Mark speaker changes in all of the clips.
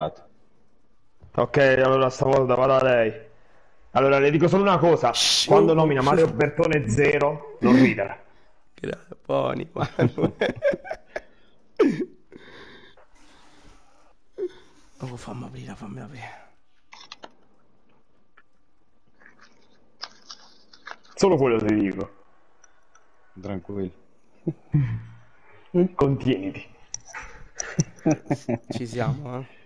Speaker 1: Ok, allora stavolta vado a lei. Allora, le dico solo una cosa. Quando nomina Mario Bertone 0, non ridere.
Speaker 2: Grazie, Manu. Oh, fammi aprire, fammi aprire.
Speaker 1: Solo quello ti dico.
Speaker 3: Tranquillo.
Speaker 1: Contieniti.
Speaker 2: Ci siamo, eh.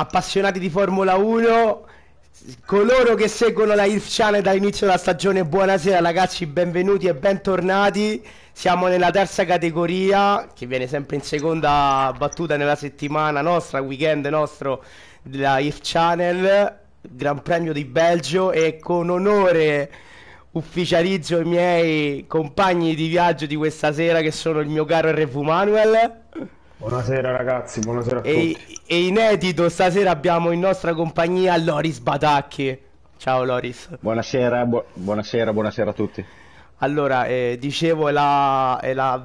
Speaker 2: Appassionati di Formula 1, coloro che seguono la IF Channel dall'inizio della stagione, buonasera ragazzi, benvenuti e bentornati. Siamo nella terza categoria, che viene sempre in seconda battuta nella settimana nostra, weekend nostro della IF Channel, Gran Premio di Belgio e con onore ufficializzo i miei compagni di viaggio di questa sera che sono il mio caro RV Manuel.
Speaker 1: Buonasera ragazzi, buonasera a
Speaker 2: E,
Speaker 1: tutti.
Speaker 2: e inedito stasera abbiamo in nostra compagnia Loris Batacchi. Ciao Loris.
Speaker 3: Buonasera, bu- buonasera, buonasera a tutti.
Speaker 2: Allora, eh, dicevo, è la, è la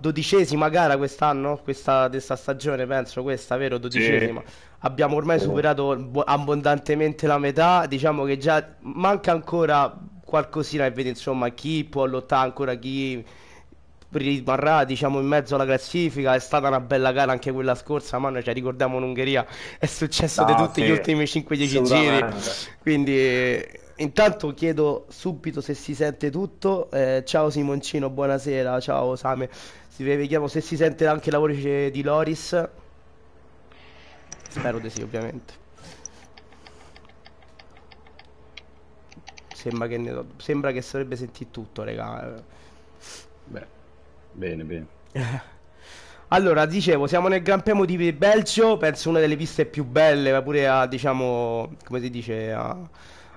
Speaker 2: dodicesima gara quest'anno, questa, questa stagione, penso, questa, vero? Dodicesima. Abbiamo ormai superato bo- abbondantemente la metà, diciamo che già manca ancora qualcosina e vedi, insomma, chi può lottare ancora, chi rimarrà, diciamo, in mezzo alla classifica. È stata una bella gara anche quella scorsa, ma noi ci ricordiamo in Ungheria, è successo di
Speaker 1: No,
Speaker 2: tutti
Speaker 1: sì,
Speaker 2: gli ultimi 5-10 giri. Quindi intanto chiedo subito se si sente tutto. Eh, ciao Simoncino, buonasera. Ciao Same. Si vediamo se si sente anche la voce di Loris. Spero di sì, ovviamente. Sembra che, ne- sembra che si dovrebbe sentire tutto, raga.
Speaker 3: Beh, bene, bene.
Speaker 2: Allora, dicevo, siamo nel Gran Premio di Belgio, penso una delle piste più belle, ma pure a, diciamo, come si dice, a,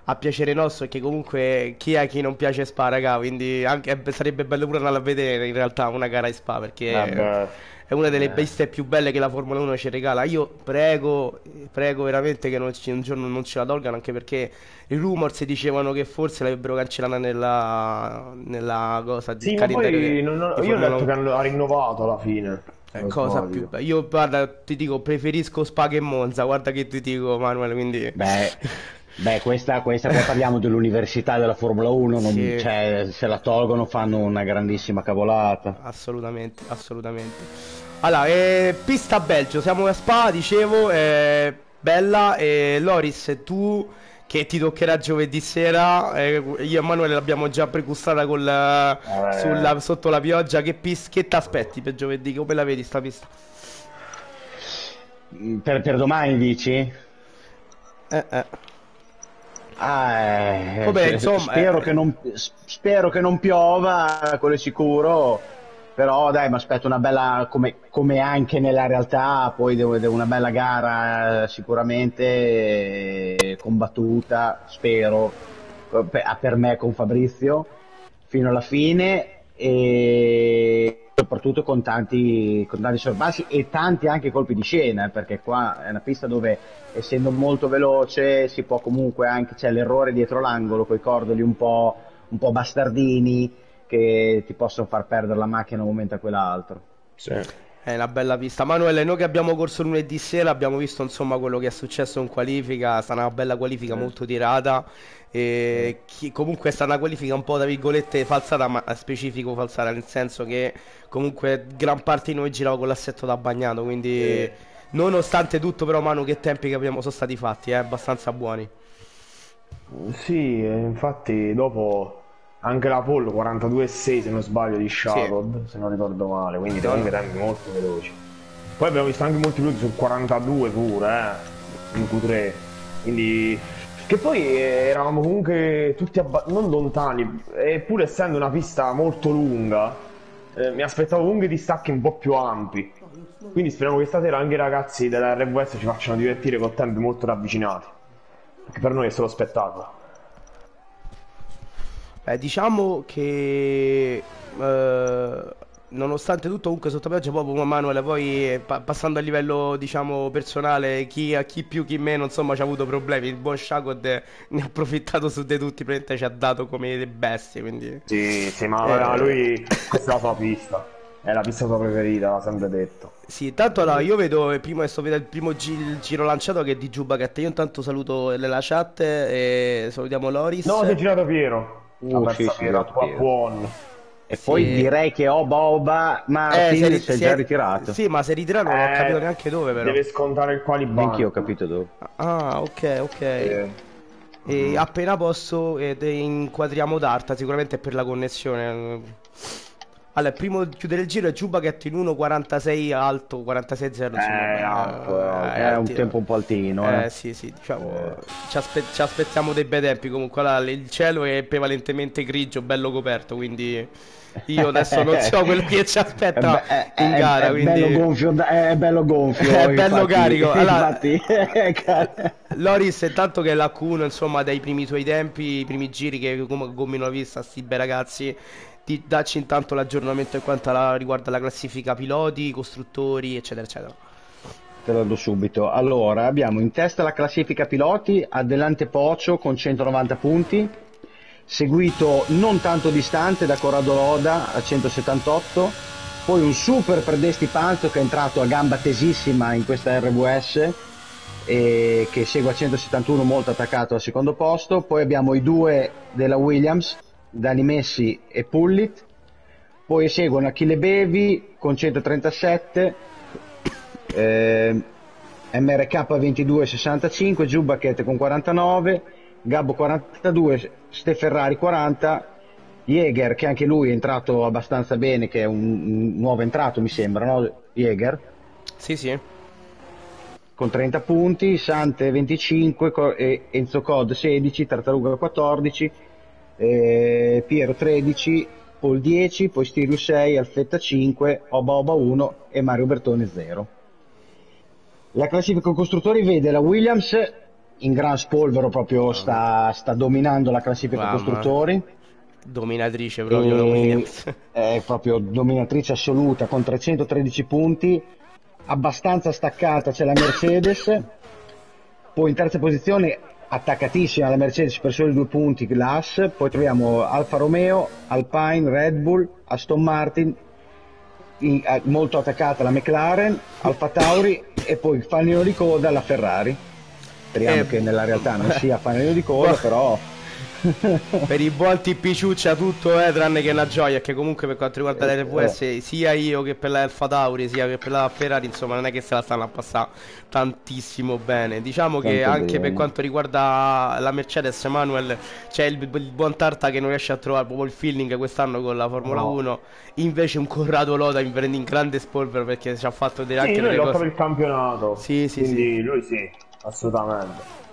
Speaker 2: a piacere nostro, che comunque chi è chi non piace Spa, raga, quindi anche, sarebbe bello pure andare a vedere in realtà una gara in Spa, perché
Speaker 1: Vabbè.
Speaker 2: È una delle
Speaker 1: Eh.
Speaker 2: piste più belle che la Formula 1 ci regala. Io prego, prego veramente che non ci- un giorno non ce la tolgano, anche perché i rumors dicevano che forse l'avrebbero cancellata nella, nella cosa di
Speaker 1: Sì, ma
Speaker 2: calendario
Speaker 1: poi
Speaker 2: di-
Speaker 1: non- non-
Speaker 2: di
Speaker 1: io ho letto
Speaker 2: 1.
Speaker 1: che hanno- ha rinnovato alla fine.
Speaker 2: È
Speaker 1: Non
Speaker 2: cosa
Speaker 1: sbaglio.
Speaker 2: più bella. Io guarda, ti dico, preferisco Spa che Monza, guarda che ti dico, Manuel, quindi
Speaker 3: Beh, beh, questa, questa qua parliamo dell'università della Formula 1, non-
Speaker 2: Sì.
Speaker 3: cioè, se la tolgono fanno una grandissima cavolata.
Speaker 2: assolutamente, assolutamente. Allora, eh, pista Belgio, siamo a Spa, dicevo, eh, bella e Loris, tu che ti toccherà giovedì sera, eh, io e Manuel l'abbiamo già precustata col,
Speaker 1: Eh.
Speaker 2: sulla- sotto la pioggia, che, pis- che ti aspetti per giovedì? Come la vedi sta pista?
Speaker 3: Per, per domani dici?
Speaker 2: Eh, eh.
Speaker 3: Ah, eh,
Speaker 2: Vabbè,
Speaker 3: se-
Speaker 2: insomma,
Speaker 3: spero,
Speaker 2: eh.
Speaker 3: che non, spero che non piova, quello è sicuro, però dai, mi aspetto una bella, come, come anche nella realtà, poi devo, devo una bella gara eh, sicuramente eh, combattuta, spero, per, per me con Fabrizio, fino alla fine e soprattutto con tanti, con tanti sorpassi e tanti anche colpi di scena, perché qua è una pista dove essendo molto veloce si può comunque anche, c'è l'errore dietro l'angolo, con i cordoli un po', un po' bastardini che ti possono far perdere la macchina da un momento a quell'altro.
Speaker 1: Sì.
Speaker 2: È una bella pista. Manuele, noi che abbiamo corso lunedì sera abbiamo visto insomma quello che è successo in qualifica, è stata una bella qualifica molto tirata. E chi- comunque è stata una qualifica un po' tra virgolette falsata, ma specifico falsata, nel senso che comunque gran parte di noi girava con l'assetto da bagnato, quindi nonostante tutto però Manu che tempi che abbiamo sono stati fatti, eh, abbastanza buoni.
Speaker 1: Sì, e infatti dopo anche la pole 42,6 se non sbaglio di Sharod, se non ricordo male, quindi comunque tempi molto veloci. Poi abbiamo visto anche molti piloti sul 42 pure, eh, in Q3, quindi... Che poi eh, eravamo comunque tutti abba- non lontani, eppure essendo una pista molto lunga, eh, mi aspettavo comunque distacchi un po' più ampi. Quindi speriamo che stasera anche i ragazzi della RWS ci facciano divertire con tempi molto ravvicinati. Perché per noi è solo spettacolo.
Speaker 2: Beh, diciamo che eh, nonostante tutto, comunque sotto pioggia, proprio Manuele, poi eh, pa- passando a livello, diciamo, personale, chi, chi più, chi meno, insomma, ci ha avuto problemi. Il buon Shagod ne ha approfittato su di tutti, praticamente ci ha dato come delle bestie, quindi...
Speaker 1: Sì, sì, ma
Speaker 2: Eh.
Speaker 1: lui questa è la sua pista. È la pista sua preferita, l'ha sempre detto.
Speaker 2: Sì, tanto allora, io vedo il primo, sto vedendo il primo gi- il giro lanciato che è di Giubacat. Io intanto saluto la chat e salutiamo Loris.
Speaker 1: No, si è girato Piero.
Speaker 3: Uh,
Speaker 1: La
Speaker 3: sì, sì,
Speaker 1: buon.
Speaker 3: E poi
Speaker 2: Sì.
Speaker 3: direi che Oba Oba
Speaker 2: Eh,
Speaker 3: Martin
Speaker 2: si è
Speaker 3: si già ritirato.
Speaker 2: Sì, ma si è ritirato, non ho
Speaker 1: Eh,
Speaker 2: capito neanche dove però.
Speaker 1: Deve scontare il qualibano.
Speaker 3: Anch'io ho capito dove.
Speaker 2: Ah, ok, ok.
Speaker 1: Eh,
Speaker 2: E appena posso ed inquadriamo Darta, sicuramente è per la connessione. Allora, il primo chiudere il giro è Giubacat in 1.46 alto, 46.0 insomma.
Speaker 1: Eh, alto, è
Speaker 3: un tempo un po' altino, eh.
Speaker 2: Eh sì, sì, diciamo, ci, aspe- ci aspettiamo dei bei tempi. Comunque là, il cielo è prevalentemente grigio, bello coperto, quindi io adesso non so quello che ci aspetta
Speaker 3: è-
Speaker 2: in
Speaker 3: è-
Speaker 2: gara,
Speaker 3: è
Speaker 2: quindi...
Speaker 3: bello gonfio, è bello gonfio.
Speaker 2: È bello
Speaker 3: infatti-
Speaker 2: carico. Allora-
Speaker 3: infatti,
Speaker 2: Loris, intanto che è l'H1, insomma, dai primi suoi tempi, i primi giri che come gommino la vista, sti bei ragazzi, di dacci intanto l'aggiornamento per quanto la- riguarda la classifica piloti, costruttori, eccetera, eccetera.
Speaker 3: Te lo do subito. Allora, abbiamo in testa la classifica piloti, Adelante Pocio con 190 punti, seguito non tanto distante da Corrado Loda a 178, poi un super Predesti Panzo che è entrato a gamba tesissima in questa RWS e che segue a 171 molto attaccato al secondo posto, poi abbiamo i due della Williams, Dani Messi e Pullit, poi seguono Achille Bevi con 137, eh, MRK 22,65, Giubaket con 49, Gabbo 42, Ste Ferrari 40, Jäger che anche lui è entrato abbastanza bene, che è un, un nuovo entrato mi sembra, no? Jäger
Speaker 2: Sì, sì.
Speaker 3: con 30 punti, Sante 25, Co- e Enzo Cod 16, Tartaruga 14, eh, Piero 13, Paul 10, poi Sirius 6, Alfetta 5, Oba Oba 1 e Mario Bertone 0. La classifica costruttori vede la Williams in gran spolvero proprio sta, sta dominando la classifica
Speaker 2: Mamma.
Speaker 3: costruttori
Speaker 2: Dominatrice proprio
Speaker 3: e- è proprio dominatrice assoluta con 313 punti abbastanza staccata c'è la Mercedes poi in terza posizione attaccatissima la Mercedes per soli due punti l'As poi troviamo Alfa Romeo Alpine Red Bull Aston Martin in- molto attaccata la McLaren Alfa Tauri e poi fanalino di coda la Ferrari. Speriamo
Speaker 2: Eh,
Speaker 3: che nella realtà non sia fanalino di coda però
Speaker 2: Per i buon TP Ciuccia tutto è tranne che una gioia, che comunque per quanto riguarda
Speaker 3: Eh,
Speaker 2: l'RVS, sia io che per la Alfa Tauri, sia che per la Ferrari, insomma, non è che se la stanno a passare tantissimo bene. Diciamo che
Speaker 3: Tanto
Speaker 2: anche
Speaker 3: bene.
Speaker 2: per quanto riguarda la Mercedes, Manuel, c'è il, il buon Tarta che non riesce a trovare proprio il feeling quest'anno con la Formula
Speaker 1: No.
Speaker 2: 1. Invece un Corrado Loda in, in grande spolvero perché ci ha fatto vedere
Speaker 1: Sì,
Speaker 2: anche
Speaker 1: lui
Speaker 2: delle
Speaker 1: lotta
Speaker 2: cose.
Speaker 1: per il campionato.
Speaker 2: Sì, sì,
Speaker 1: Quindi lui sì, assolutamente.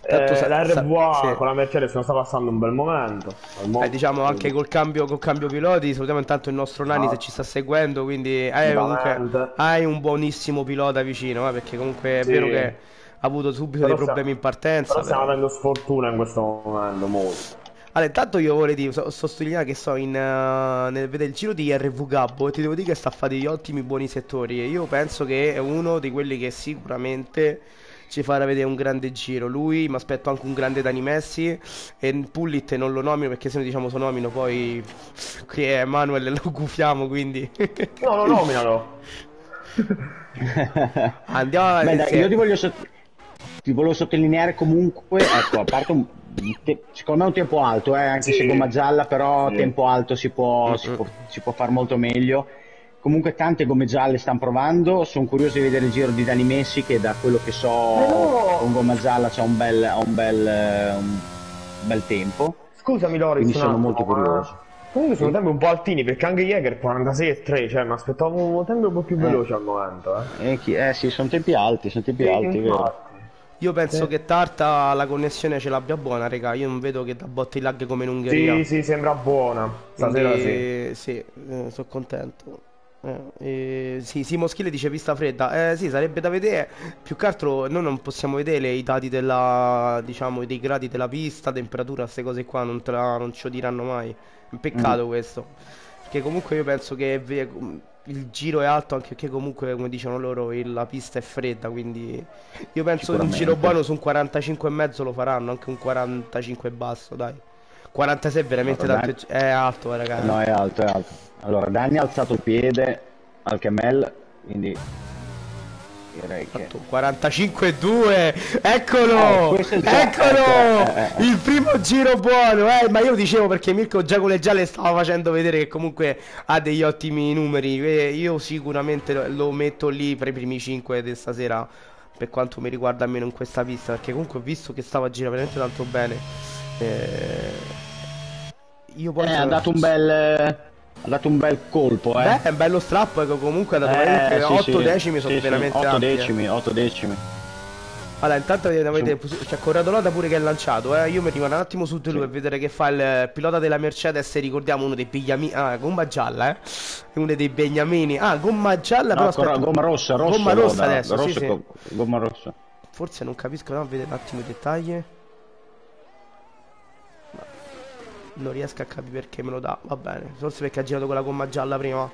Speaker 2: Tanto
Speaker 1: Eh,
Speaker 2: sa-
Speaker 1: la
Speaker 2: sa-
Speaker 1: RVA
Speaker 2: sì.
Speaker 1: con la Mercedes non sta passando un bel momento. mo-
Speaker 2: Eh, diciamo anche col cambio, col cambio piloti, salutiamo intanto il nostro Nani se
Speaker 1: Ah.
Speaker 2: ci sta seguendo, quindi hai, comunque, hai un buonissimo pilota vicino, eh, perché comunque è
Speaker 1: Sì.
Speaker 2: vero che ha avuto subito
Speaker 1: Però
Speaker 2: dei problemi
Speaker 1: sta-
Speaker 2: in partenza.
Speaker 1: Però stiamo
Speaker 2: però-
Speaker 1: avendo sfortuna in questo momento, molto.
Speaker 2: Allora, intanto io vorrei dire, so- sottolineare che sto in, eh, nel vedere il giro di RV Gabbo e ti devo dire che sta a fare degli ottimi buoni settori e io penso che è uno di quelli che sicuramente ci farà vedere un grande giro. Lui mi aspetto anche un grande Dani Messi e Pullit non lo nomino perché se no diciamo se nomino poi che è Manuel lo gufiamo quindi
Speaker 1: No, no, nominalo.
Speaker 2: andiamo avanti.
Speaker 3: Beh, io ti voglio, sott- ti volevo sottolineare comunque, ecco, a parte un, te- secondo me un tempo alto, eh, anche
Speaker 1: Sì.
Speaker 3: se gomma gialla, però
Speaker 1: Sì.
Speaker 3: tempo alto si può, si
Speaker 2: Mm-mm.
Speaker 3: può, si può far molto meglio. Comunque tante gomme gialle stanno provando, sono curioso di vedere il giro di Dani Messi che da quello che so
Speaker 1: Eh no.
Speaker 3: con gomma gialla c'ha un bel, ha un bel, eh, un bel tempo.
Speaker 1: Scusami Loris,
Speaker 3: Quindi
Speaker 1: un
Speaker 3: sono molto
Speaker 1: ma-
Speaker 3: curioso.
Speaker 1: Comunque sono tempi un po' altini perché anche Jäger 46 e 3, cioè mi aspettavo un tempo un po' più veloce al momento, eh.
Speaker 3: Eh, chi- eh sì, sono tempi alti, sono tempi
Speaker 1: Sì,
Speaker 3: alti, vero.
Speaker 2: Io penso
Speaker 1: Sì.
Speaker 2: che Tarta la connessione ce l'abbia buona, raga. Io non vedo che da botte i lag come in Ungheria.
Speaker 1: Sì, sì, sembra buona. Stasera sì.
Speaker 2: Quindi, sì, eh, sono contento. Eh, eh, sì, Simo Schile dice pista fredda. Eh, sì, sarebbe da vedere. Più che altro noi non possiamo vedere i dati della, diciamo, dei gradi della pista, temperatura, queste cose qua, non, te la- non ce lo diranno mai. Un peccato questo. Perché comunque io penso che il giro è alto anche perché comunque, come dicono loro, la pista è fredda, quindi io penso che un giro buono su un 45 e mezzo lo faranno, anche un 45 basso, dai. 46 è veramente
Speaker 3: Allora,
Speaker 2: tanto, è alto, eh, ragazzi.
Speaker 3: No, è alto, è alto. Allora, Danni ha alzato il piede al camel, quindi direi che...
Speaker 2: 45-2 eccolo
Speaker 3: Eh, il
Speaker 2: eccolo
Speaker 3: eh, eh, eh.
Speaker 2: il primo giro buono eh, ma io dicevo perché Mirko già con le gialle stava facendo vedere che comunque ha degli ottimi numeri io sicuramente lo, metto lì per i primi 5 di stasera per quanto mi riguarda almeno in questa pista perché comunque ho visto che stava a girare veramente tanto bene eh, io poi
Speaker 3: Eh, ha dato un bel... Ha dato un bel colpo, eh.
Speaker 2: Beh, è un bello strappo, ecco, comunque ha dato
Speaker 3: Eh, sì,
Speaker 2: 8
Speaker 3: sì.
Speaker 2: decimi, sono
Speaker 3: Sì,
Speaker 2: veramente
Speaker 3: 8
Speaker 2: ampi, eh.
Speaker 3: decimi, 8 decimi.
Speaker 2: Allora, intanto vedete, avete, c'è Corrado Loda pure che è lanciato, eh. Io mi rimango un attimo su di lui per vedere che fa il pilota della Mercedes, ricordiamo uno dei bigliamini, ah, gomma gialla, eh. Uno dei beniamini. Ah, gomma gialla, però
Speaker 3: No,
Speaker 2: aspetta.
Speaker 3: gomma rossa, rossa.
Speaker 2: Gomma rossa
Speaker 3: Loda,
Speaker 2: adesso,
Speaker 3: rossa
Speaker 2: sì.
Speaker 3: Gomma rossa.
Speaker 2: Forse non capisco, no, vedete un attimo i dettagli. Non riesco a capire perché me lo dà, va bene. Forse perché ha girato con la gomma gialla prima.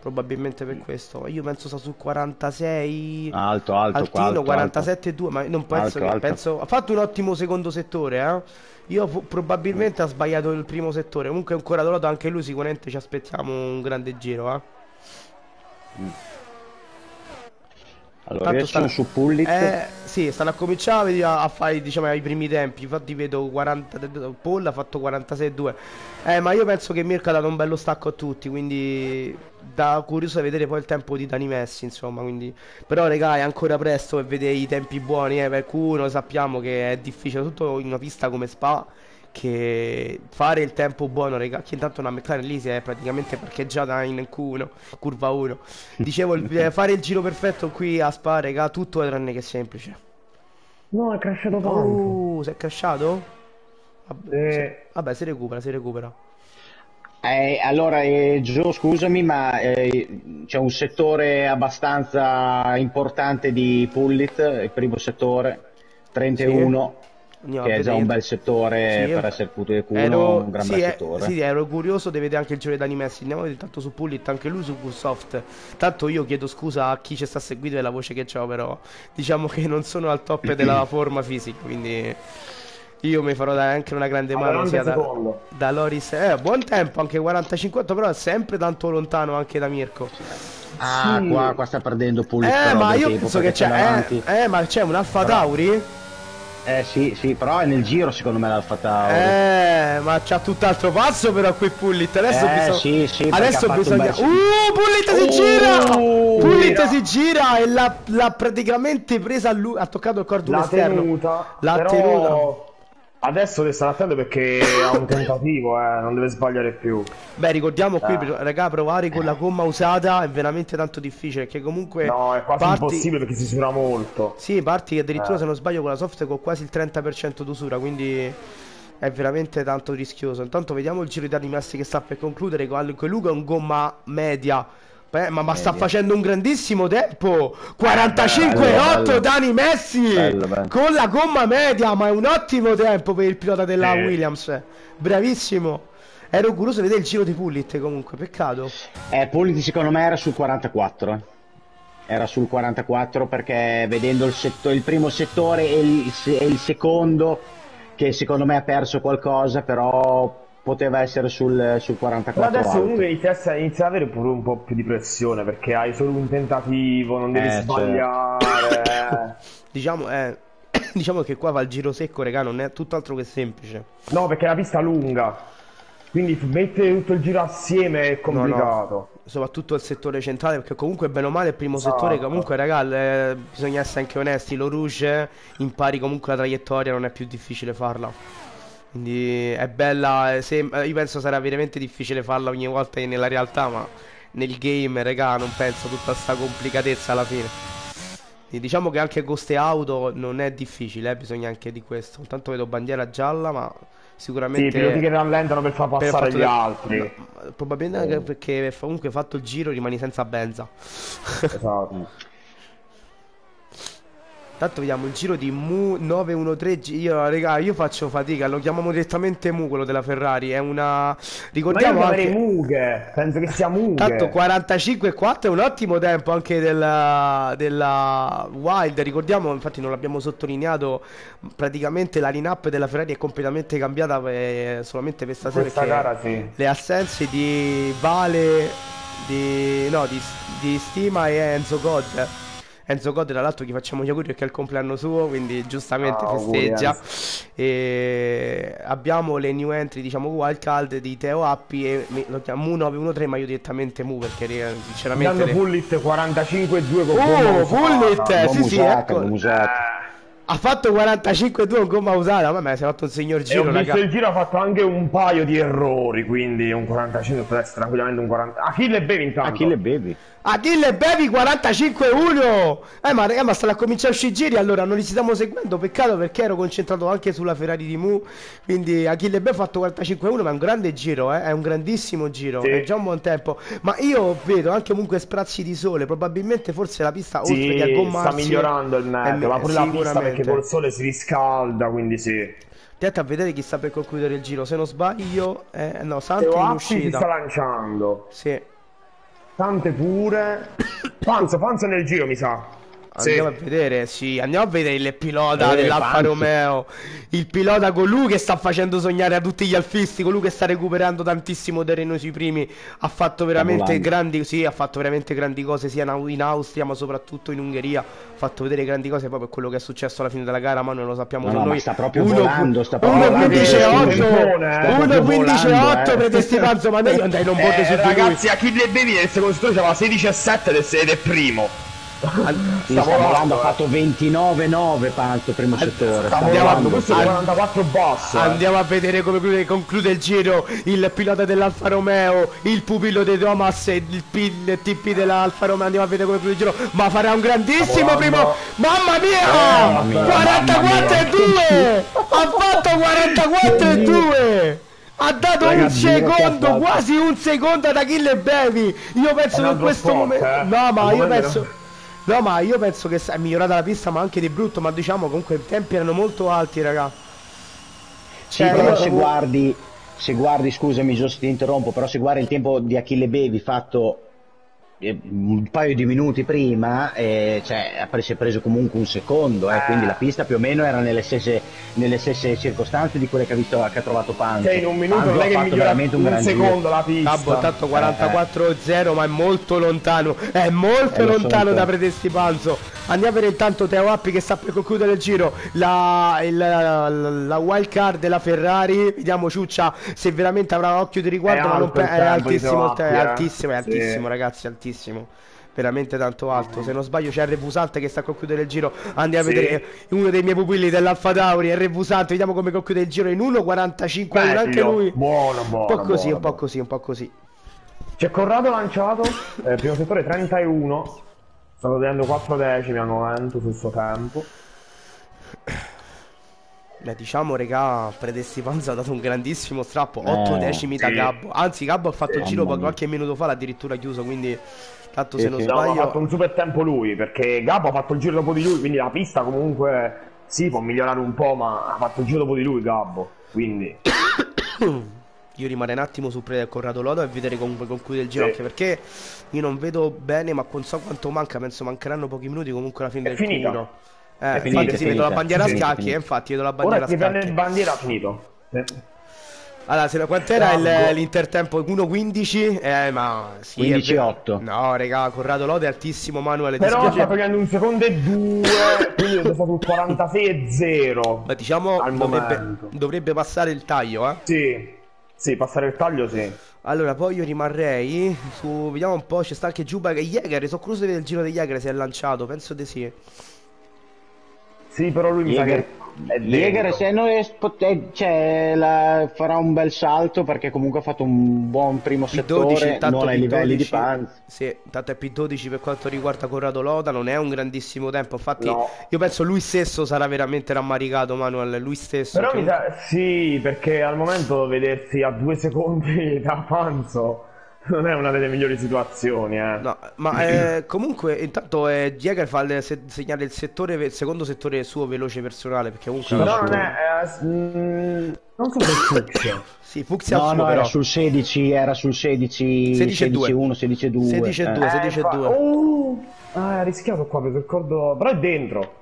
Speaker 2: Probabilmente per questo. Io penso sta sul 46.
Speaker 3: Alto, alto,
Speaker 2: Altino
Speaker 3: alto,
Speaker 2: 47,2, ma non penso
Speaker 3: Alto,
Speaker 2: che
Speaker 3: alto.
Speaker 2: penso- ha fatto un ottimo secondo settore, eh. Io probabilmente ha sbagliato il primo settore. Comunque è ancora dorato anche lui, sicuramente ci aspettiamo un grande giro, eh.
Speaker 3: Allora,
Speaker 2: Tanto stanno-
Speaker 3: su Pullit.
Speaker 2: Eh, sì, stanno a cominciare a, fare, diciamo, ai primi tempi. Infatti vedo 40, Paul ha fatto 46,2. Eh, ma io penso che Mirko ha dato un bello stacco a tutti, quindi da curioso vedere poi il tempo di Dani Messi, insomma, quindi... Però, regà, è ancora presto per vedere i tempi buoni, eh, per Q1 sappiamo che è difficile, soprattutto in una pista come Spa, che fare il tempo buono, regà, che intanto una McLaren lì si è praticamente parcheggiata in Q1, curva 1. Dicevo, il- eh, fare il giro perfetto qui a Spa, regà, tutto è tranne che semplice.
Speaker 1: No, è crashato tanto.
Speaker 2: Oh, si è crashato? Vabbè,
Speaker 1: Eh.
Speaker 2: si- vabbè, si recupera, si recupera.
Speaker 3: Eh, allora, eh, Gio, scusami, ma eh, c'è un settore abbastanza importante di Pullit, il primo settore, 31,
Speaker 2: Andiamo
Speaker 3: che
Speaker 2: a
Speaker 3: è già un bel settore
Speaker 2: Sì,
Speaker 3: per essere Q2 e Q1,
Speaker 2: Ero,
Speaker 3: un gran
Speaker 2: sì,
Speaker 3: bel
Speaker 2: eh,
Speaker 3: settore.
Speaker 2: sì, ero curioso di vedere anche il giro di Messi. Andiamo a vedere tanto su Pullit, anche lui su Qsoft. Tanto io chiedo scusa a chi ci sta a seguire della voce che ho, però diciamo che non sono al top della forma fisica, quindi io mi farò dare anche una grande
Speaker 1: Ma
Speaker 2: mano sia da, da Loris. Eh, buon tempo, anche 45, però è sempre tanto lontano anche da Mirko.
Speaker 3: Ah,
Speaker 1: Sì.
Speaker 3: qua, qua sta perdendo Pullit
Speaker 2: Eh, ma io penso che c'è.
Speaker 3: davanti.
Speaker 2: Eh, eh, ma c'è un Alfa
Speaker 3: Però-
Speaker 2: Tauri?
Speaker 3: Eh sì, sì, però è nel giro secondo me l'Alfa Tauri.
Speaker 2: Eh, ma c'ha tutt'altro passo però qui Pullit. Adesso
Speaker 3: Eh,
Speaker 2: bisogna.
Speaker 3: sì, sì,
Speaker 2: Adesso bisogna.
Speaker 3: bel-
Speaker 2: Uh, Pullit si
Speaker 3: Uh,
Speaker 2: gira! Pullit
Speaker 1: gira.
Speaker 2: si gira e l'ha, l'ha praticamente presa lui. Ha toccato il cordo
Speaker 1: L'ha
Speaker 2: esterno.
Speaker 1: tenuta.
Speaker 2: L'ha
Speaker 1: però
Speaker 2: tenuta.
Speaker 1: Adesso deve stare attento perché ha un tentativo, eh, non deve sbagliare più.
Speaker 2: Beh, ricordiamo qui,
Speaker 1: Ah.
Speaker 2: raga, provare con la gomma usata è veramente tanto difficile. Perché comunque.
Speaker 1: No, è quasi
Speaker 2: parti-
Speaker 1: impossibile perché si sura molto.
Speaker 2: Sì, parti che addirittura
Speaker 1: Eh.
Speaker 2: se non sbaglio con la soft con quasi il 30% d'usura, quindi è veramente tanto rischioso. Intanto vediamo il giro di Dani Messi che sta per concludere con Luca un gomma media. Beh, ma, ma sta facendo un grandissimo tempo 45,8
Speaker 3: bello, bello.
Speaker 2: Dani Messi
Speaker 3: Bello, bello.
Speaker 2: con la gomma media ma è un ottimo tempo per il pilota della
Speaker 1: Sì.
Speaker 2: Williams bravissimo ero curioso di vedere il giro di Pullit comunque peccato
Speaker 3: Eh, Pullit secondo me era sul 44. eh. Era sul 44 perché vedendo il, setto- il primo settore e il, e il secondo, che secondo me ha perso qualcosa, però poteva essere sul, sul
Speaker 1: Ma
Speaker 3: 44
Speaker 1: adesso
Speaker 3: alto.
Speaker 1: comunque inizia, inizia ad avere pure un po' più di pressione perché hai solo un tentativo, non devi
Speaker 3: Eh, certo.
Speaker 1: sbagliare.
Speaker 2: diciamo eh, diciamo che qua va il giro secco regà non è tutt'altro che semplice
Speaker 1: No, perché è una pista lunga. Quindi mettere tutto il giro assieme è
Speaker 2: No, no.
Speaker 1: complicato.
Speaker 2: soprattutto il settore centrale perché comunque bene o male il primo
Speaker 1: Esatto.
Speaker 2: settore comunque raga eh, bisogna essere anche onesti lo Rouge impari comunque la traiettoria non è più difficile farla quindi è bella sem- eh, io penso sarà veramente difficile farla ogni volta nella realtà ma nel game raga non penso tutta sta complicatezza alla fine Diciamo che anche con queste auto non è difficile, eh, bisogna anche di questo. Intanto vedo bandiera gialla, ma sicuramente...
Speaker 1: Sì, piloti che rallentano per far
Speaker 2: per
Speaker 1: passare
Speaker 2: fatto
Speaker 1: gli
Speaker 2: del-
Speaker 1: altri.
Speaker 2: no, probabilmente anche perché comunque fatto il giro rimani senza benza.
Speaker 1: Esatto.
Speaker 2: Tanto vediamo il giro di Mu 913. Io, raga, io faccio fatica, lo chiamiamo direttamente Mu quello della Ferrari. È una.
Speaker 1: Ma io
Speaker 2: Ricordiamo anche.
Speaker 1: Mughe, penso che sia Mughe.
Speaker 2: Tanto 45,4 è un ottimo tempo anche della, della Wild. Ricordiamo, infatti, non l'abbiamo sottolineato. Praticamente la line-up della Ferrari è completamente cambiata eh, solamente per stasera.
Speaker 1: Questa gara sì.
Speaker 2: le assenze di Vale, di, no, di, di Stima e Enzo God. Enzo God, tra l'altro, gli facciamo gli auguri perché è il compleanno suo, quindi giustamente
Speaker 1: Ah, auguri,
Speaker 2: festeggia. E abbiamo le new entry, diciamo wild card di Teo Appi e mi- lo chiamo Mu 913, ma io direttamente Mu perché sinceramente.
Speaker 1: Dando
Speaker 2: le-
Speaker 1: Bullet 45-2 con
Speaker 2: Oh, Bullet! Sì, sì, ecco. Ha fatto 45-2 con gomma usata. Vabbè, si è fatto un signor
Speaker 1: E ho
Speaker 2: giro,
Speaker 1: visto
Speaker 2: raga.
Speaker 1: il giro ha fatto anche un paio di errori, quindi un 45 può essere tranquillamente un 40. Achille e Bevi intanto.
Speaker 3: Achille bevi.
Speaker 2: Achille Bevi 45-1 Eh ma raga ma stanno a cominciare a uscire i giri Allora non li stiamo seguendo Peccato perché ero concentrato anche sulla Ferrari di Mu Quindi Achille Bevi ha fatto 45-1 Ma è un grande giro eh? È un grandissimo giro
Speaker 1: Sì.
Speaker 2: È già un buon tempo Ma io vedo anche comunque sprazzi di sole Probabilmente forse la pista oltre che a
Speaker 1: Sì, sta migliorando il meteo,
Speaker 2: me-
Speaker 1: ma pure la pista perché col sole si riscalda, quindi sì.
Speaker 2: Andate a vedere chi sta per concludere il giro Se non sbaglio eh, No Santi in
Speaker 1: Appi si sta
Speaker 2: uscita
Speaker 1: lanciando.
Speaker 2: Sì
Speaker 1: Tante pure. Panzo è nel giro, mi sa. Sì.
Speaker 2: Andiamo a vedere, sì, andiamo a vedere il pilota
Speaker 3: Eh,
Speaker 2: dell'Alfa
Speaker 3: Panzo.
Speaker 2: Romeo. Il pilota colui che sta facendo sognare a tutti gli alfisti, colui che sta recuperando tantissimo terreno sui primi. Ha fatto veramente grandi, sì, ha fatto veramente grandi cose sia in, Au- in Austria, ma soprattutto in Ungheria. Ha fatto vedere grandi cose poi per quello che è successo alla fine della gara, ma non lo sappiamo
Speaker 3: No, no, ma
Speaker 2: noi.
Speaker 3: sta proprio
Speaker 2: Uno-
Speaker 3: volando, sta proprio
Speaker 2: uno
Speaker 3: volando.
Speaker 2: 15
Speaker 1: Sta
Speaker 2: 8
Speaker 1: proprio
Speaker 2: 1 15
Speaker 3: volando,
Speaker 2: 8
Speaker 3: eh.
Speaker 2: pretestipanzo, ma noi andai non
Speaker 1: Eh,
Speaker 2: su di lui.
Speaker 1: ragazzi, Achille e Bevi nel secondo settore c'aveva 16 e 7 ed è- ed è primo. Sta
Speaker 3: volando, ha
Speaker 1: eh.
Speaker 3: fatto 29-9 Panzo primo settore.
Speaker 1: Sta
Speaker 3: sta
Speaker 1: volando,
Speaker 3: volando.
Speaker 1: questo è
Speaker 2: An-
Speaker 1: 44 basso. eh.
Speaker 2: Andiamo a vedere come conclude, il giro il pilota dell'Alfa Romeo, il pupillo di Thomas e il, P- il TP dell'Alfa Romeo. Andiamo a vedere come conclude il giro, ma farà un grandissimo primo. Mamma
Speaker 3: Eh,
Speaker 2: mia!
Speaker 3: mamma mia,
Speaker 2: 44 e
Speaker 3: mamma
Speaker 2: 2! Ha fatto 44 e 2! Ha dato un
Speaker 3: Ragazzi, ha
Speaker 2: secondo, quasi un secondo ad Achille Bevi. Io penso
Speaker 1: un
Speaker 2: che in questo momento.
Speaker 1: eh.
Speaker 2: No, ma
Speaker 1: Al
Speaker 2: io penso. No, ma io penso che è migliorata la pista, ma anche di brutto. Ma diciamo comunque i tempi erano molto alti, raga.
Speaker 3: Sì,
Speaker 2: Cioè,
Speaker 3: però
Speaker 2: io-
Speaker 3: se guardi, se guardi, scusami Gio se ti interrompo, però se guardi il tempo di Achille Bevi fatto un paio di minuti prima, eh, cioè, si è preso comunque un secondo, eh, quindi la pista più o meno era nelle stesse, nelle stesse circostanze di quelle che ha, visto, che ha trovato Panzo.
Speaker 1: Cioè, in un minuto
Speaker 3: Panzo
Speaker 1: non è
Speaker 3: ha
Speaker 1: che migliora
Speaker 3: veramente un,
Speaker 1: un,
Speaker 3: giro.
Speaker 1: secondo la pista.
Speaker 2: Gabbo, tanto 44-0, ma è molto lontano. È molto
Speaker 3: Eh, lo so,
Speaker 2: lontano da Predesti Panzo. Andiamo a vedere intanto Teo Appi che sta per concludere il giro. La, il- la, la wild card della Ferrari. Vediamo Ciuccia se veramente avrà occhio di riguardo.
Speaker 1: È
Speaker 2: ma non
Speaker 1: alto
Speaker 2: è
Speaker 1: di
Speaker 2: altissimo, è
Speaker 1: eh.
Speaker 2: altissimo, è
Speaker 1: Sì.
Speaker 2: altissimo, ragazzi, altissimo. Veramente tanto alto. Se non sbaglio c'è Revusante che sta a concludere il giro. Andiamo a
Speaker 1: Sì.
Speaker 2: vedere uno dei miei pupilli dell'Alfa Tauri. È Revusante. Vediamo come conclude il giro in 1.45.
Speaker 1: Beh,
Speaker 2: anche lui.
Speaker 1: buono, buono,
Speaker 2: un po' così,
Speaker 1: buono,
Speaker 2: un po' così, un po' così.
Speaker 1: C'è Corrado lanciato, eh, primo settore 31. Sta vedendo 4 decimi al momento sul suo tempo.
Speaker 2: Beh, diciamo, regà, Predesti Panza ha dato un grandissimo strappo, 8
Speaker 3: Eh,
Speaker 2: decimi da
Speaker 1: sì.
Speaker 2: Gabbo. Anzi, Gabbo ha fatto il
Speaker 3: Sì,
Speaker 2: giro qualche minuto fa, l'ha addirittura chiuso, quindi tanto
Speaker 3: Sì,
Speaker 2: se non
Speaker 3: sì.
Speaker 1: No, ma ha
Speaker 2: sbaglio...
Speaker 1: fatto un super tempo lui, perché Gabbo ha fatto il giro dopo di lui, quindi la pista comunque sì, può migliorare un po', ma ha fatto il giro dopo di lui Gabbo. Quindi
Speaker 2: Io rimarrei un attimo su Pre- Corrado Lodo e vedere come conclude il giro,
Speaker 1: Sì.
Speaker 2: anche perché io non vedo bene, ma non so quanto manca, penso mancheranno pochi minuti comunque alla fine
Speaker 1: È
Speaker 2: del
Speaker 1: finita.
Speaker 2: giro. Eh,
Speaker 1: È
Speaker 2: infatti
Speaker 1: finita,
Speaker 2: sì, vedo la
Speaker 3: finita.
Speaker 2: bandiera a scacchi,
Speaker 3: finita.
Speaker 2: eh, infatti vedo la
Speaker 1: ora
Speaker 2: bandiera a scacchi.
Speaker 1: il bandiera finito. Eh.
Speaker 2: Allora, se, quanto era il- l'intertempo? 1.15? Eh, ma sì, è
Speaker 3: 15-8.
Speaker 2: vero. No, regà, Corrado Lode è altissimo, Manuele.
Speaker 1: Però
Speaker 2: dispiace.
Speaker 1: sta togliendo un secondo e due, quindi è stato sul 46 e 0.
Speaker 2: Ma diciamo dovrebbe, dovrebbe passare il taglio, eh.
Speaker 1: Sì, sì, passare il taglio sì.
Speaker 2: Allora, poi io rimarrei su. Vediamo un po'. C'è sta anche Giuba che Jäger. Sono curioso di vedere il giro di Jäger. Si è lanciato. Penso di sì.
Speaker 1: Sì, però lui mi sa
Speaker 3: Jäger,
Speaker 1: che è
Speaker 3: Jäger se non è, pot- cioè, la- farà un bel salto perché comunque ha fatto un buon primo
Speaker 2: P12
Speaker 3: settore,
Speaker 2: intanto
Speaker 3: non ai livelli di
Speaker 2: P12
Speaker 3: Panz.
Speaker 2: sì, intanto è P12 per quanto riguarda Corrado Loda non è un grandissimo tempo infatti
Speaker 1: No.
Speaker 2: io penso lui stesso sarà veramente rammaricato Manuel lui stesso
Speaker 1: Però
Speaker 2: che-
Speaker 1: mi sa, sì, perché al momento vedersi a due secondi da Panzo non è una delle migliori situazioni, eh.
Speaker 2: No, ma eh, comunque intanto eh, Jäger fa il se- segnare il settore, il secondo settore suo veloce personale perché comunque
Speaker 3: Sì,
Speaker 2: fatto-
Speaker 1: non è, eh, mm, non so se è Fuchsia.
Speaker 2: Sì, Fuxia
Speaker 3: No,
Speaker 2: suo
Speaker 3: no,
Speaker 2: però
Speaker 3: era sul 16, era sul 16,
Speaker 2: 16 e 2.
Speaker 3: 16-1, 16-2.
Speaker 2: 16 e
Speaker 3: eh.
Speaker 2: 2.
Speaker 1: Eh,
Speaker 2: 16 e
Speaker 1: fa-
Speaker 2: 2.
Speaker 1: Oh, ah, è rischiato qua, mi ricordo... Però è dentro.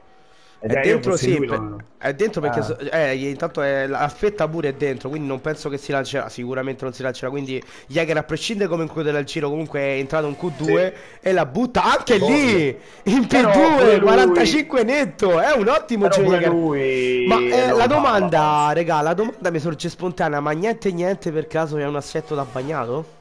Speaker 2: È
Speaker 1: io
Speaker 2: dentro, sì,
Speaker 1: non-
Speaker 2: è dentro perché
Speaker 1: Ah.
Speaker 2: so- eh, intanto è, la fetta pure è dentro, quindi non penso che si lancerà, sicuramente non si lancerà, quindi Jäger a prescindere come include dal giro comunque è entrato in Q2 e la butta anche lì in
Speaker 1: Però
Speaker 2: P2,
Speaker 1: pure lui-
Speaker 2: 45 netto, è un ottimo
Speaker 1: Però
Speaker 2: giro
Speaker 1: lui
Speaker 2: Ma eh, la domanda,
Speaker 1: abbastanza.
Speaker 2: regà, la domanda mi sorge spontanea, ma niente niente per caso è un assetto da bagnato?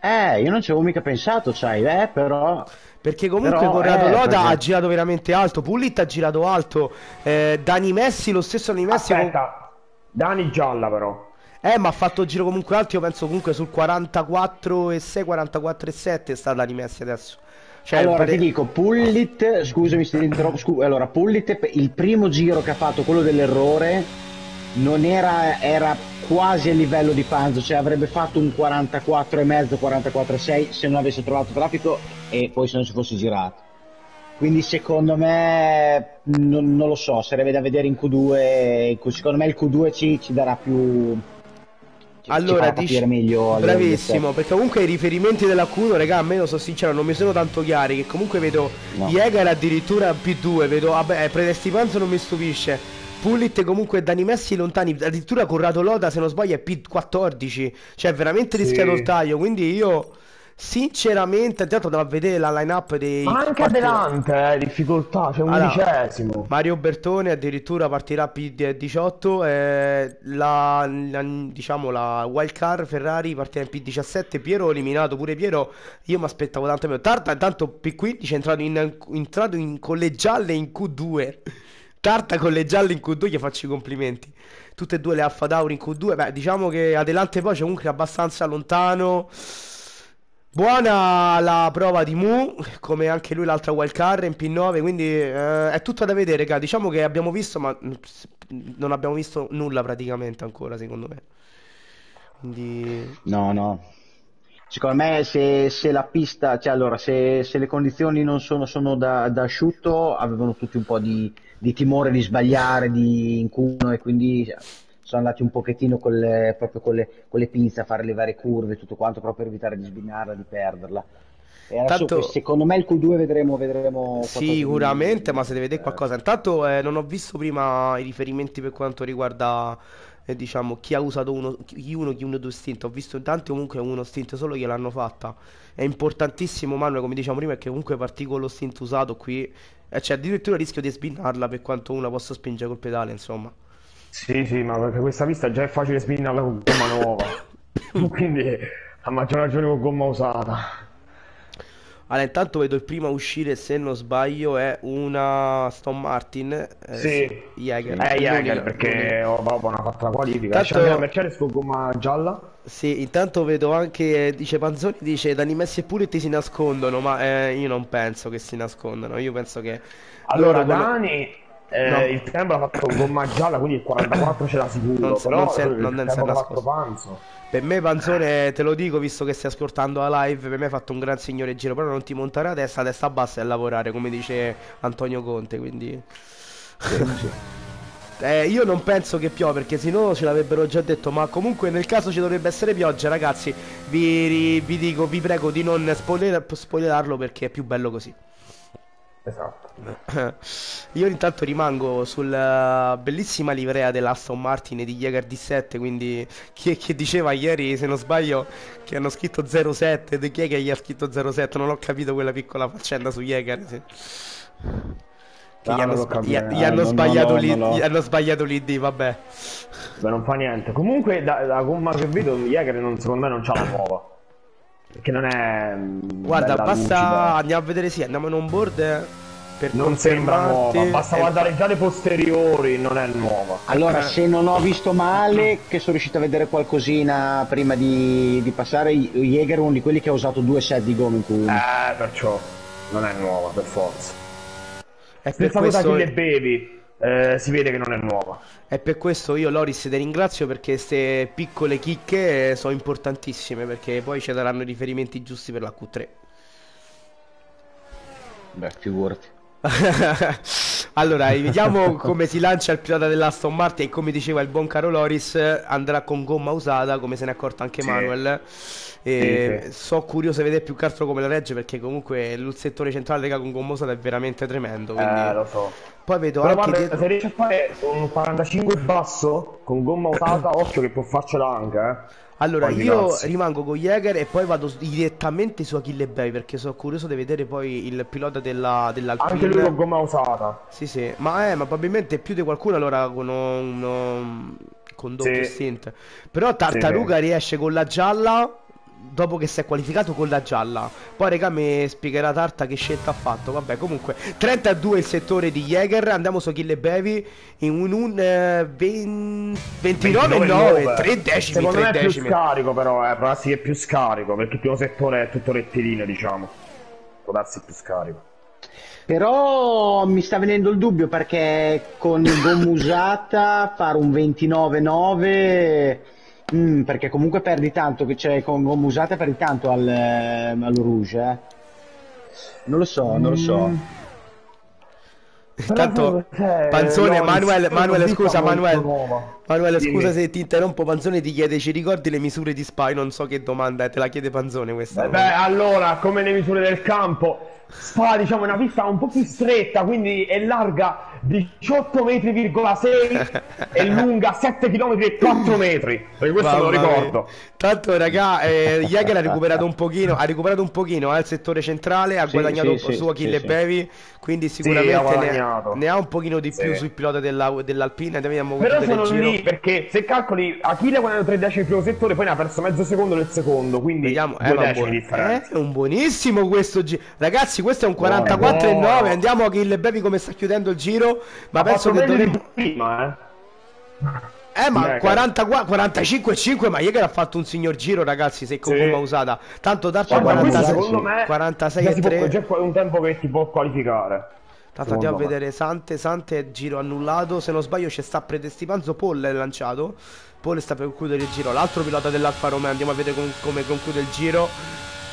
Speaker 3: Eh, io non ci avevo mica pensato, sai, eh, però...
Speaker 2: Perché comunque
Speaker 3: Però,
Speaker 2: Corrado
Speaker 3: eh,
Speaker 2: Loda
Speaker 3: perché-
Speaker 2: ha girato veramente alto, Pullit ha girato alto, eh, Dani Messi, lo stesso Dani Messi... con-
Speaker 1: Aspetta, Dani gialla però.
Speaker 2: Eh, ma ha fatto il giro comunque alto, io penso comunque sul 44 e 6, 44 e 7 sta Dani Messi adesso. Cioè,
Speaker 3: allora
Speaker 2: pare-
Speaker 3: ti dico, Pullit, scusami se ti interrompo, scu- allora Pullit, il primo giro che ha fatto, quello dell'errore, non era, era quasi a livello di Panzo, cioè avrebbe fatto un 44,5, 44,6 se non avesse trovato traffico e poi se non si fosse girato. Quindi secondo me, non, non lo so, sarebbe da vedere in Q2, secondo me il Q2 ci, ci darà più... ci- ci
Speaker 2: Allora,
Speaker 3: farà
Speaker 2: dici,
Speaker 3: meglio
Speaker 2: bravissimo, perché comunque i riferimenti della Q1, raga, a me non sono sincero, non mi sono tanto chiari, che comunque vedo
Speaker 3: No.
Speaker 2: Jäger addirittura P2, vedo, vabbè, Predestipanzo non mi stupisce, Pullit comunque Dani Messi lontani, addirittura Corrado Loda se non sbaglio è P14, cioè veramente
Speaker 1: Sì.
Speaker 2: rischiato il taglio, quindi io sinceramente, intanto andiamo a vedere la line-up dei...
Speaker 1: Ma anche Adelante, eh, difficoltà, c'è un
Speaker 2: Allora,
Speaker 1: undicesimo.
Speaker 2: Mario Bertone addirittura partirà P18, eh, la, la- diciamo la wildcard Ferrari partirà in P17, Piero eliminato, pure Piero io mi aspettavo tanto meno, Tarta intanto P15 è entrato in, entrato in con le gialle in Q2, Tarta con le gialle in Q2 gli faccio i complimenti, tutte e due le Alfa Tauri in Q2, beh diciamo che Adelante poi c'è comunque abbastanza lontano. Buona la prova di Mu, come anche lui l'altra wildcard in P9, quindi eh, è tutto da vedere, raga. Diciamo che abbiamo visto, ma non abbiamo visto nulla praticamente ancora, secondo me. Quindi
Speaker 3: No, no. Secondo me se, se la pista, cioè allora, se, se le condizioni non sono, sono da, da asciutto, avevano tutti un po' di, di timore di sbagliare di incuno e quindi sono andati un pochettino con le, proprio con le, con le pinze a fare le varie curve e tutto quanto proprio per evitare di sbinarla, di perderla. E adesso
Speaker 2: Tanto-
Speaker 3: secondo me il Q2 vedremo, vedremo qualcosa di-
Speaker 2: sicuramente, ma se deve vedere
Speaker 3: eh,
Speaker 2: qualcosa. Intanto eh, non ho visto prima i riferimenti per quanto riguarda, eh, diciamo, chi ha usato uno, chi uno, chi uno due stint. Ho visto intanto comunque uno stint solo che l'hanno fatta. È importantissimo, Manuel, come diciamo prima, che comunque parti con lo stint usato qui. E c'è addirittura il rischio di sbinarla per quanto uno possa spingere col pedale, insomma.
Speaker 1: Sì, sì, ma perché questa pista già è facile spinnerla con gomma nuova. Quindi a maggior ragione con gomma usata.
Speaker 2: Allora, intanto vedo il primo a uscire, se non sbaglio, è una Aston Martin. eh,
Speaker 1: Sì.
Speaker 2: Jäger.
Speaker 1: Eh,
Speaker 2: L'unica-
Speaker 1: Jäger, perché oh, vabbè, non ha fatto la qualifica.
Speaker 2: Tanto-
Speaker 1: C'è la Mercedes con gomma gialla.
Speaker 2: Sì, intanto vedo anche, eh, dice Panzoni, dice Dani Messi e Puliti si nascondono, ma eh, io non penso che si nascondano, io penso che
Speaker 1: Allora,
Speaker 2: loro come-
Speaker 1: Dani, eh,
Speaker 2: No.
Speaker 1: il tempo l'ha fatto con gomma gialla, quindi il 44 ce l'ha sicuro.
Speaker 2: Non
Speaker 1: però
Speaker 2: non
Speaker 1: il
Speaker 2: non si è
Speaker 1: tempo che ha
Speaker 2: nascosto.
Speaker 1: fatto Panzo.
Speaker 2: per me Panzone, te lo dico visto che stai ascoltando la live, per me hai fatto un gran signore giro, però non ti montare la testa, testa bassa e lavorare, come dice Antonio Conte, quindi... Eh, io non penso che piova perché se no ce l'avrebbero già detto, ma comunque nel caso ci dovrebbe essere pioggia, ragazzi, vi, vi dico, vi prego di non spoiler- spoilerarlo perché è più bello così.
Speaker 1: Esatto.
Speaker 2: Io intanto rimango sulla bellissima livrea dell'Aston Martin e di Jäger D7, quindi chi, chi diceva ieri, se non sbaglio, che hanno scritto 07, di chi è che gli ha scritto 07? Non ho capito quella piccola faccenda su Jäger. sì. Che
Speaker 1: No,
Speaker 2: gli hanno, sba- gli- gli hanno sbagliato
Speaker 3: l'ho-
Speaker 2: lì, gli hanno sbagliato l'ID, vabbè.
Speaker 1: Beh, non fa niente. Comunque, da, da gomma che vedo, Jäger non, secondo me non c'ha la nuova. Perché non è. mm,
Speaker 2: Guarda, basta,
Speaker 1: lucida.
Speaker 2: andiamo a vedere, sì, andiamo in on board. eh. per
Speaker 1: Non sembra nuova, basta
Speaker 2: Eh,
Speaker 1: guardare già le posteriori, non è nuova.
Speaker 3: Allora,
Speaker 2: Eh.
Speaker 3: se non ho visto male, che sono riuscito a vedere qualcosina prima di, di passare, Jäger è uno di quelli che ha usato due set di gomma in cui...
Speaker 1: Eh, perciò non è nuova, per forza.
Speaker 2: È per, questo,
Speaker 1: chi le bevi, eh, si vede che non è nuova.
Speaker 2: è per questo io Loris ti ringrazio perché queste piccole chicche eh, sono importantissime perché poi ci daranno i riferimenti giusti per la Q3.
Speaker 3: Beh, figurati.
Speaker 2: allora, vediamo come si lancia il pilota dell'Aston Martin e come diceva il buon caro Loris andrà con gomma usata come se ne è accorto anche
Speaker 1: Sì.
Speaker 2: Manuel e
Speaker 1: Sì, sì.
Speaker 2: so curioso di vedere più che altro come la regge perché comunque il settore centrale raga, con gomma usata è veramente tremendo quindi...
Speaker 1: Eh, lo so.
Speaker 2: poi vedo
Speaker 1: Però
Speaker 2: anche
Speaker 1: guarda,
Speaker 2: dietro
Speaker 1: se riesci a fare un 45 basso con gomma usata, occhio che può farcela anche, eh.
Speaker 2: Allora io rimango con Jäger e poi vado direttamente su Achille Bay perché sono curioso di vedere poi il pilota della, dell'Alpine
Speaker 1: Anche lui con gomma usata.
Speaker 2: Sì, sì, ma, eh, ma probabilmente più di qualcuno allora con, un- con doppio
Speaker 1: Sì.
Speaker 2: stint. Però Tartaruga riesce con la gialla dopo che si è qualificato con la gialla. Poi regà mi spiegherà Tarta che scelta ha fatto. Vabbè, comunque 32 il settore di Jäger, andiamo su Achille Bevi in un, un eh, 20 29 9, 3 decimi,
Speaker 1: Secondo
Speaker 2: 3
Speaker 1: me è più
Speaker 2: decimi.
Speaker 1: scarico però, eh. Può che è più scarico, perché il primo settore è tutto rettilineo, diciamo. Può darsi più scarico.
Speaker 3: Però mi sta venendo il dubbio perché con gomma usata fare un 29-9 mm, perché comunque perdi tanto che c'è con gomma usata perdi tanto al, eh, al Rouge eh. non lo so non lo so
Speaker 1: Mm.
Speaker 2: Intanto
Speaker 1: eh,
Speaker 2: Panzone,
Speaker 1: no,
Speaker 2: Manuel, Manuel scusa Manuel. Manuel scusa se ti interrompo, Panzone ti chiede ci ricordi le misure di Spy, non so che domanda è, te la chiede Panzone questa.
Speaker 1: Eh Beh, allora, come le misure del campo, Spa, diciamo, è una pista un po' più stretta, quindi è larga 18 metri,6 e lunga 7 km e 4 metri. Perché questo me lo
Speaker 2: Mamma mia.
Speaker 1: ricordo.
Speaker 2: Tanto raga, eh, Jäger ha recuperato un pochino, ha recuperato un pochino eh, il settore centrale, ha
Speaker 3: Sì,
Speaker 2: guadagnato
Speaker 3: sì, sì,
Speaker 2: su Achille
Speaker 3: sì, sì.
Speaker 2: Bevi, quindi
Speaker 1: ha
Speaker 2: sicuramente ne,
Speaker 1: guadagnato.
Speaker 2: ne ha un pochino di più
Speaker 1: Sì.
Speaker 2: sul pilota della, dell'Alpina,
Speaker 1: Però sono lì perché se calcoli Achille quando era 3 decimi il primo settore, poi ne ha perso mezzo secondo nel secondo, quindi
Speaker 2: Vediamo, eh,
Speaker 1: decimi
Speaker 2: buono.
Speaker 1: di differenza.
Speaker 2: Eh, è un buonissimo questo giro. Ragazzi, questo è un
Speaker 1: Buono,
Speaker 2: 44 e
Speaker 1: buono.
Speaker 2: 9. Andiamo a Achille Bevi come sta chiudendo il giro, ma
Speaker 1: Ha
Speaker 2: penso che dovremmo
Speaker 1: prima, eh.
Speaker 2: Eh ma
Speaker 1: Jäger.
Speaker 2: 44 45 5 ma Jäger ha fatto un signor giro ragazzi se con
Speaker 1: Sì.
Speaker 2: gomma usata Tanto
Speaker 1: questo
Speaker 2: 46
Speaker 1: secondo me
Speaker 2: 46
Speaker 1: già
Speaker 2: e
Speaker 1: si può-
Speaker 2: 3
Speaker 1: già è un tempo che ti può qualificare.
Speaker 2: Tanto andiamo a vedere Sante Sante giro annullato Se non sbaglio c'è sta predestipanzo Paul è lanciato Paul sta per concludere il giro L'altro pilota dell'Alfa Romeo Andiamo a vedere com- come conclude il giro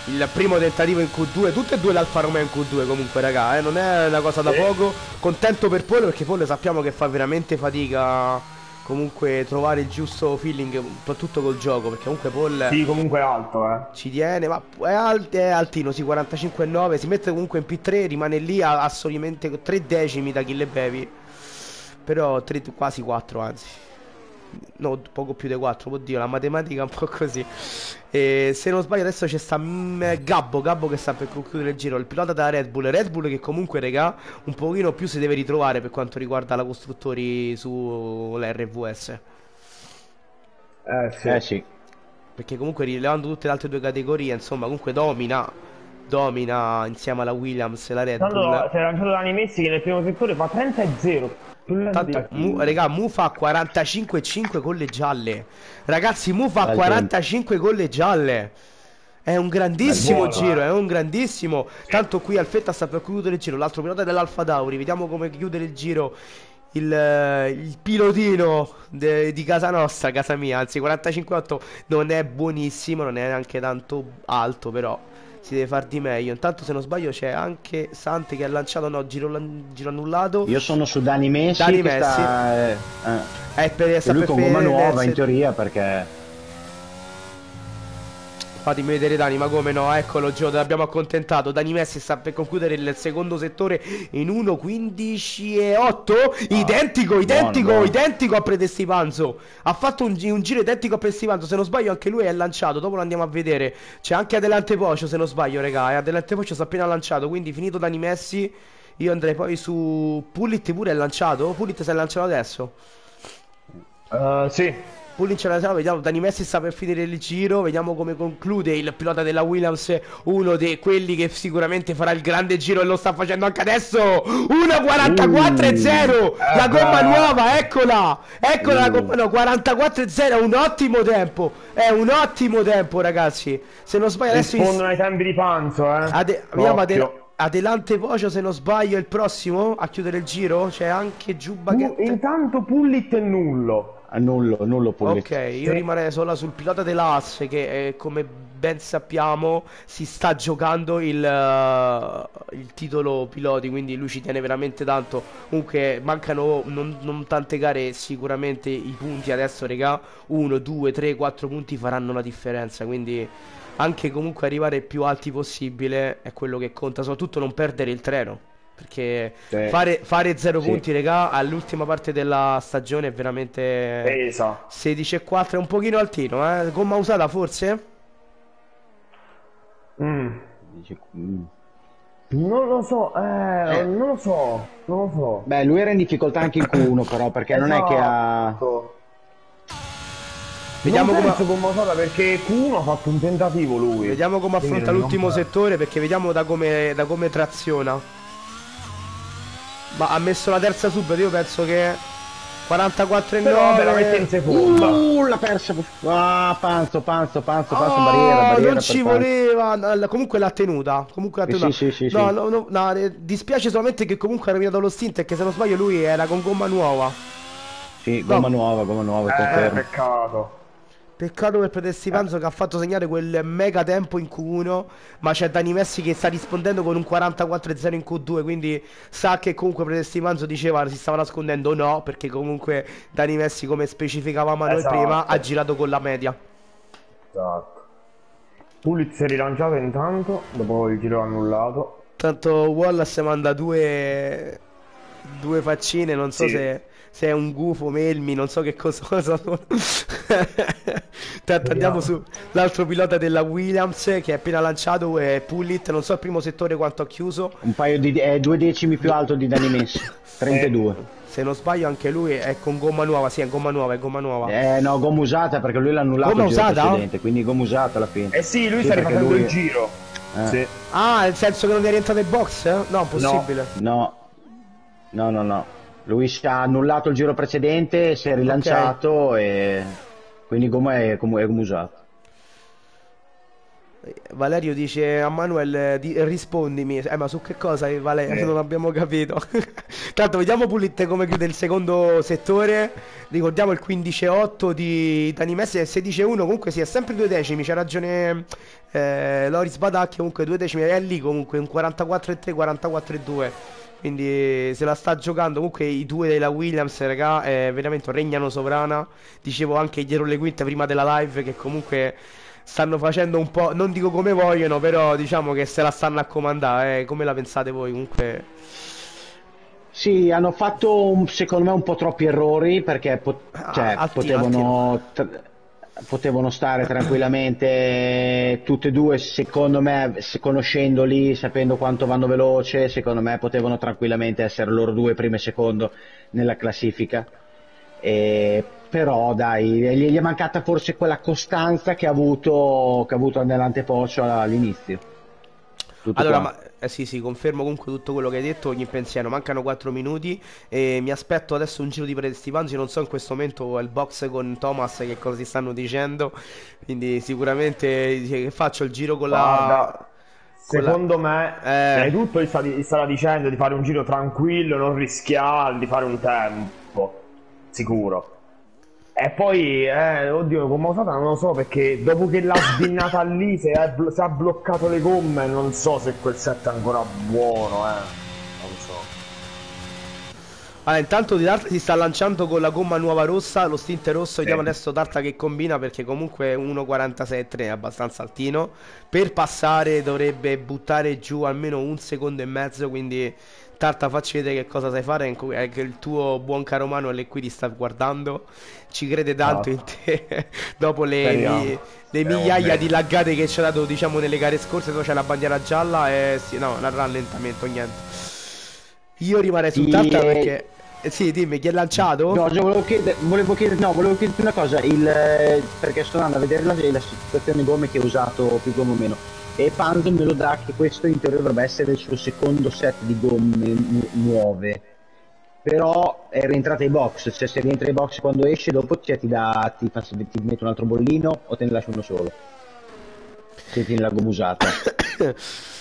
Speaker 2: il primo tentativo in Q2, tutte e due l'Alfa Romeo in Q2 comunque raga, eh, non è una cosa da
Speaker 1: Sì.
Speaker 2: poco. Contento per Paul perché Paul sappiamo che fa veramente fatica comunque trovare il giusto feeling, soprattutto col gioco, perché comunque Paul
Speaker 1: Sì, comunque è alto, eh.
Speaker 2: ci tiene, ma è, al- è altino, sì, 45,9, si mette comunque in P3, rimane lì a, a solamente 3 decimi da Kill Bevi, però tre- quasi 4 anzi. No, poco più di 4, oddio, la matematica è un po' così. E se non sbaglio adesso c'è sta mm, Gabbo, Gabbo che sta per concludere il giro, il pilota della Red Bull, Red Bull che comunque regà un pochino più si deve ritrovare per quanto riguarda la costruttori sull'RVS.
Speaker 1: Eh sì.
Speaker 3: eh sì
Speaker 2: Perché comunque rilevando tutte le altre due categorie, insomma, comunque domina. Domina insieme alla Williams e la Red
Speaker 1: Tanto
Speaker 2: Bull.
Speaker 1: si è lanciato Dani Messi che nel primo settore fa 30 e 0.
Speaker 2: Tanto. Mu, regà, Mu fa 45,5 con le gialle. Ragazzi, Mu fa
Speaker 3: Bel
Speaker 2: 45 con le gialle. È un grandissimo
Speaker 1: È buono,
Speaker 2: giro,
Speaker 1: eh.
Speaker 2: è un grandissimo. Tanto qui Alfetta sta per chiudere il giro. L'altro pilota dell'Alfa Tauri. Vediamo come chiude il giro. Il, eh, il pilotino de- di casa nostra, casa mia. Anzi, 45,8 non è buonissimo, non è neanche tanto alto, però si deve far di meglio. Intanto, se non sbaglio, c'è anche Sante che ha lanciato no, giro, giro annullato.
Speaker 3: io sono su Dani Messi
Speaker 2: Dani Messi.
Speaker 3: sta eh, eh.
Speaker 2: È per, sta
Speaker 3: E lui
Speaker 2: per
Speaker 3: con gomma nuova in teoria perché
Speaker 2: Fatemi vedere Dani, ma come no? Eccolo Gio, l'abbiamo accontentato. Dani Messi sta per concludere il secondo settore in 1.15 e 8. Identico, identico,
Speaker 3: buono.
Speaker 2: identico a Predestipanzo. Ha fatto un, un giro identico a Predestipanzo. Se non sbaglio, anche lui è lanciato. Dopo lo andiamo a vedere. C'è anche Adelante Pocio, se non sbaglio, regà. E Adelante Pocio si è appena lanciato. Quindi finito Dani Messi. Io andrei poi su Pullit pure è lanciato. Pullit si è lanciato adesso.
Speaker 1: Eh, sì.
Speaker 2: Pulling ce la sa, vediamo, Dani Messi sta per finire il giro, vediamo come conclude il pilota della Williams, uno di quelli che sicuramente farà il grande giro e lo sta facendo anche adesso. 1.44.0,
Speaker 1: Uh,
Speaker 2: la gomma
Speaker 1: eh.
Speaker 2: nuova, eccola, eccola la gomma no, 44.0, è un ottimo tempo, è un ottimo tempo ragazzi. Se non sbaglio adesso...
Speaker 1: Rispondono ai tempi di Panzo, eh.
Speaker 2: Ade- vediamo Adelante Vocio se non sbaglio è il prossimo a chiudere il giro c'è anche Giubba che...
Speaker 1: intanto Pullit è nullo.
Speaker 3: Ah, Nullo, nullo Pullit.
Speaker 2: Ok, io rimarrei solo sul pilota dell'As che eh, come ben sappiamo si sta giocando il, eh, il titolo piloti, quindi lui ci tiene veramente tanto. Comunque mancano non, non tante gare, sicuramente i punti adesso, regà, 1, 2, 3, 4 punti faranno la differenza, quindi anche comunque arrivare più alti possibile è quello che conta, soprattutto non perdere il treno. Perché
Speaker 3: Sì.
Speaker 2: fare, fare 0
Speaker 3: Sì.
Speaker 2: punti, regà, all'ultima parte della stagione è veramente...
Speaker 1: Pesa.
Speaker 2: 16 e 4 è un pochino altino, eh? Gomma usata forse?
Speaker 1: Mm.
Speaker 3: Mm.
Speaker 1: Non lo so, eh,
Speaker 3: Eh.
Speaker 1: non lo so, non lo so.
Speaker 3: Beh, lui era in difficoltà anche in Q1 però, perché non è che ha...
Speaker 1: Esatto.
Speaker 2: Vediamo
Speaker 1: non
Speaker 2: come,
Speaker 1: come usata perché Q1 ha fatto un tentativo lui.
Speaker 2: vediamo come affronta l'ultimo settore perché vediamo da come, da come traziona. Ma ha messo la terza subito, io penso che 44 e
Speaker 1: Però
Speaker 2: 9.
Speaker 1: vabbè, la mette in seconda.
Speaker 3: Uh, l'ha persa. Ah, Panzo, Panzo, Panzo, Panzo,
Speaker 2: Oh,
Speaker 3: barriera, barriera
Speaker 2: non ci voleva. no, Comunque l'ha tenuta. Comunque l'ha tenuta.
Speaker 3: sì, sì, sì,
Speaker 2: no,
Speaker 3: sì.
Speaker 2: no, no, no, eh, dispiace solamente che comunque ha rovinato lo stint e che se non sbaglio lui era con gomma nuova.
Speaker 3: Sì, gomma
Speaker 2: No.
Speaker 3: nuova, gomma nuova,
Speaker 1: Eh,
Speaker 3: confermo.
Speaker 1: peccato.
Speaker 2: Peccato per Predesti Panzo che ha fatto segnare quel mega tempo in Q1, ma c'è Dani Messi che sta rispondendo con un 44-0 in Q2, quindi sa che comunque Predesti Panzo diceva si stava nascondendo no, perché comunque Dani Messi come specificavamo noi
Speaker 1: Esatto.
Speaker 2: prima ha girato con la media.
Speaker 1: Esatto. Pulitz è rilanciato intanto, dopo il giro annullato.
Speaker 2: Tanto Wallace manda due due faccine, non so
Speaker 1: Sì.
Speaker 2: se, se è un gufo, melmi, non so che cosa sono. Tanto andiamo
Speaker 1: Vediamo.
Speaker 2: sull'altro pilota della Williams che è appena lanciato, è Pullit, non so il primo settore quanto ha chiuso.
Speaker 3: Un paio di... è due decimi più alto di Dani Messi. 32.
Speaker 2: Se non sbaglio anche lui è con gomma nuova, sì, è gomma nuova, è gomma nuova.
Speaker 3: Eh no, gomma usata perché lui l'ha annullato
Speaker 2: Gomma
Speaker 3: il giro
Speaker 2: usata?
Speaker 3: precedente, quindi gomma usata alla fine.
Speaker 1: Eh sì, lui
Speaker 3: Sì,
Speaker 1: sta rifacendo
Speaker 3: lui-
Speaker 1: il giro.
Speaker 3: Eh.
Speaker 1: Sì.
Speaker 2: Ah, nel senso che non è rientrato in box? eh? No, possibile.
Speaker 3: No, no, no, no. Lui si ha annullato il giro precedente, si è rilanciato e quindi gomma è, com- è.
Speaker 2: Valerio dice a Manuel eh, di- rispondimi, eh ma su che cosa eh, Valerio?
Speaker 1: Eh.
Speaker 2: Non abbiamo capito. Tanto vediamo Pulite come chiude il secondo settore. Ricordiamo il 15-8 di Dani Messi e il 16-1. Comunque sì, è sempre due decimi. C'ha ragione eh, Loris Badacchi. Comunque due decimi. È lì comunque un 44-3, 44-2. Quindi se la sta giocando. Comunque i due della Williams, raga, eh, veramente regnano sovrana. Dicevo anche dietro le quinte prima della live che comunque stanno facendo un po', non dico come vogliono, però diciamo che se la stanno a comandare, eh. come la pensate voi? Comunque,
Speaker 3: Sì, hanno fatto un- secondo me un po' troppi errori perché po-
Speaker 2: Ah,
Speaker 3: cioè,
Speaker 2: altino,
Speaker 3: potevano, tr- potevano stare tranquillamente tutte e due, secondo me, se conoscendoli, sapendo quanto vanno veloce, secondo me potevano tranquillamente essere loro due primo e secondo nella classifica. E- però dai, gli è mancata forse quella costanza che ha avuto, che ha avuto all'inizio. Tutto
Speaker 2: allora,
Speaker 3: qua.
Speaker 2: ma, eh, sì, sì, confermo comunque tutto quello che hai detto, ogni pensiero, mancano 4 minuti e mi aspetto adesso un giro di Predestivanzi, non so in questo momento il box con Thomas che cosa si stanno dicendo, quindi sicuramente faccio il giro con la...
Speaker 1: Guarda,
Speaker 2: con la-
Speaker 1: Secondo me,
Speaker 2: Eh.
Speaker 1: prima di tutto gli, gli starà dicendo di fare un giro tranquillo, non rischiare, di fare un tempo, sicuro. E poi, eh, oddio, come usata non lo so perché dopo che l'ha sbinnata lì, se, è se ha bloccato le gomme, non so se quel set è ancora buono, eh. Non so.
Speaker 2: Allora, intanto Di Darta si sta lanciando con la gomma nuova rossa, lo stint rosso, vediamo
Speaker 1: Sì.
Speaker 2: adesso Darta che combina perché comunque 1.46.3 è abbastanza altino. Per passare dovrebbe buttare giù almeno un secondo e mezzo, quindi Tarta facci vedere che cosa sai fare, è che il tuo buon caro Manuel qui ti sta guardando, ci crede tanto in te, dopo le, mi- le migliaia di laggate che ci ha dato diciamo nelle gare scorse, dove c'è la bandiera gialla e sì, no, un rallentamento, niente. Io rimarrei su Tarta
Speaker 3: eh,
Speaker 2: perché... Eh, sì, dimmi, chi è lanciato?
Speaker 3: No, cioè, volevo chiedere, volevo chiedere, no, volevo chiederti una cosa, il, eh, perché sto andando a vedere la, la situazione gomme che ha usato più gomme o meno. E Panzo me lo dà che questo in teoria dovrebbe essere il suo secondo set di gomme nu- nuove. Però è rientrata ai box, cioè se rientra ai box quando esce dopo cioè, ti, dà, ti, fa, ti mette un altro bollino o te ne lascia uno solo? Se tieni la gomma usata.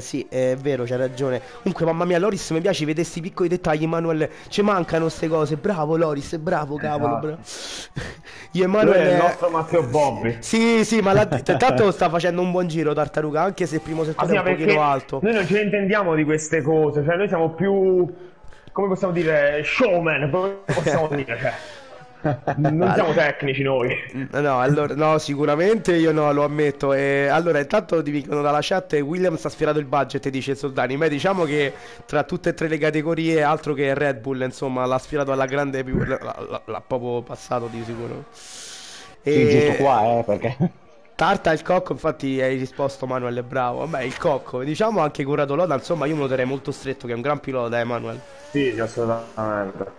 Speaker 2: sì, è vero, c'hai ragione. Comunque, mamma mia, Loris, mi piace vedere questi piccoli dettagli, Emanuele. Ci mancano queste cose. Bravo, Loris, bravo, cavolo.
Speaker 1: Esatto.
Speaker 2: Bravo. Io Emanuele...
Speaker 1: Lui è il nostro Matteo Bobbi.
Speaker 2: Sì, sì, ma la... tanto sta facendo un buon giro Tartaruga, anche se il primo
Speaker 1: Ah,
Speaker 2: settore
Speaker 1: sì,
Speaker 2: è un pochino alto.
Speaker 1: noi non ce ne intendiamo di queste cose, cioè noi siamo più, come possiamo dire, showman, come possiamo dire, cioè, non siamo tecnici noi.
Speaker 2: No, allora, no, sicuramente io no, lo ammetto. E, allora, intanto ti dicono dalla chat Williams ha sfiorato il budget, dice Soldani. Ma diciamo che tra tutte e tre le categorie, altro che Red Bull, insomma, l'ha sfiorato alla grande, più- l'ha, proprio passato di sicuro.
Speaker 3: Sì, giusto qua, eh, perché...
Speaker 2: Tarta il cocco, infatti hai risposto Manuel, è bravo. Vabbè, il cocco, diciamo anche Curato Loda, insomma, io me lo terrei molto stretto, che è un gran pilota, eh, Manuel.
Speaker 1: Sì, assolutamente.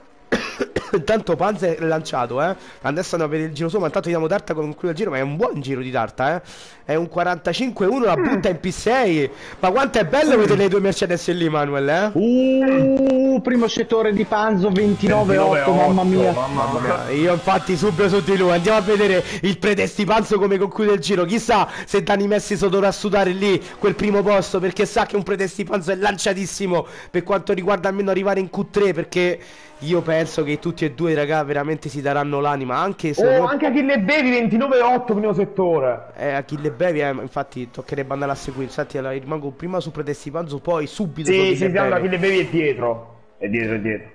Speaker 2: Intanto Panzer è lanciato, eh. Adesso andiamo a vedere il giro suo, ma intanto vediamo Tarta conclude il giro, ma è un buon giro di Tarta, eh. È un 45-1, la butta in P6. Ma quanto è bello vedere le due Mercedes lì, Manuel, eh.
Speaker 3: Uh, primo settore di Panzo 29-8, mamma mia.
Speaker 1: Mamma mia.
Speaker 2: Io infatti subito su di lui andiamo a vedere il predesti Panzo come conclude il giro chissà se Dani Messi so dovrà sudare lì quel primo posto perché sa che un predesti Panzo è lanciatissimo per quanto riguarda almeno arrivare in Q3 perché io penso che tutti e due raga veramente si daranno l'anima anche se
Speaker 1: Oh, anche Achille Bevi 29-8 primo settore.
Speaker 2: eh, Achille Bevi eh, infatti toccherebbe andare a seguire infatti allora, rimango prima su predesti Panzo poi subito su
Speaker 1: Sì, sì. Achille Bevi e dietro. E dietro, e dietro.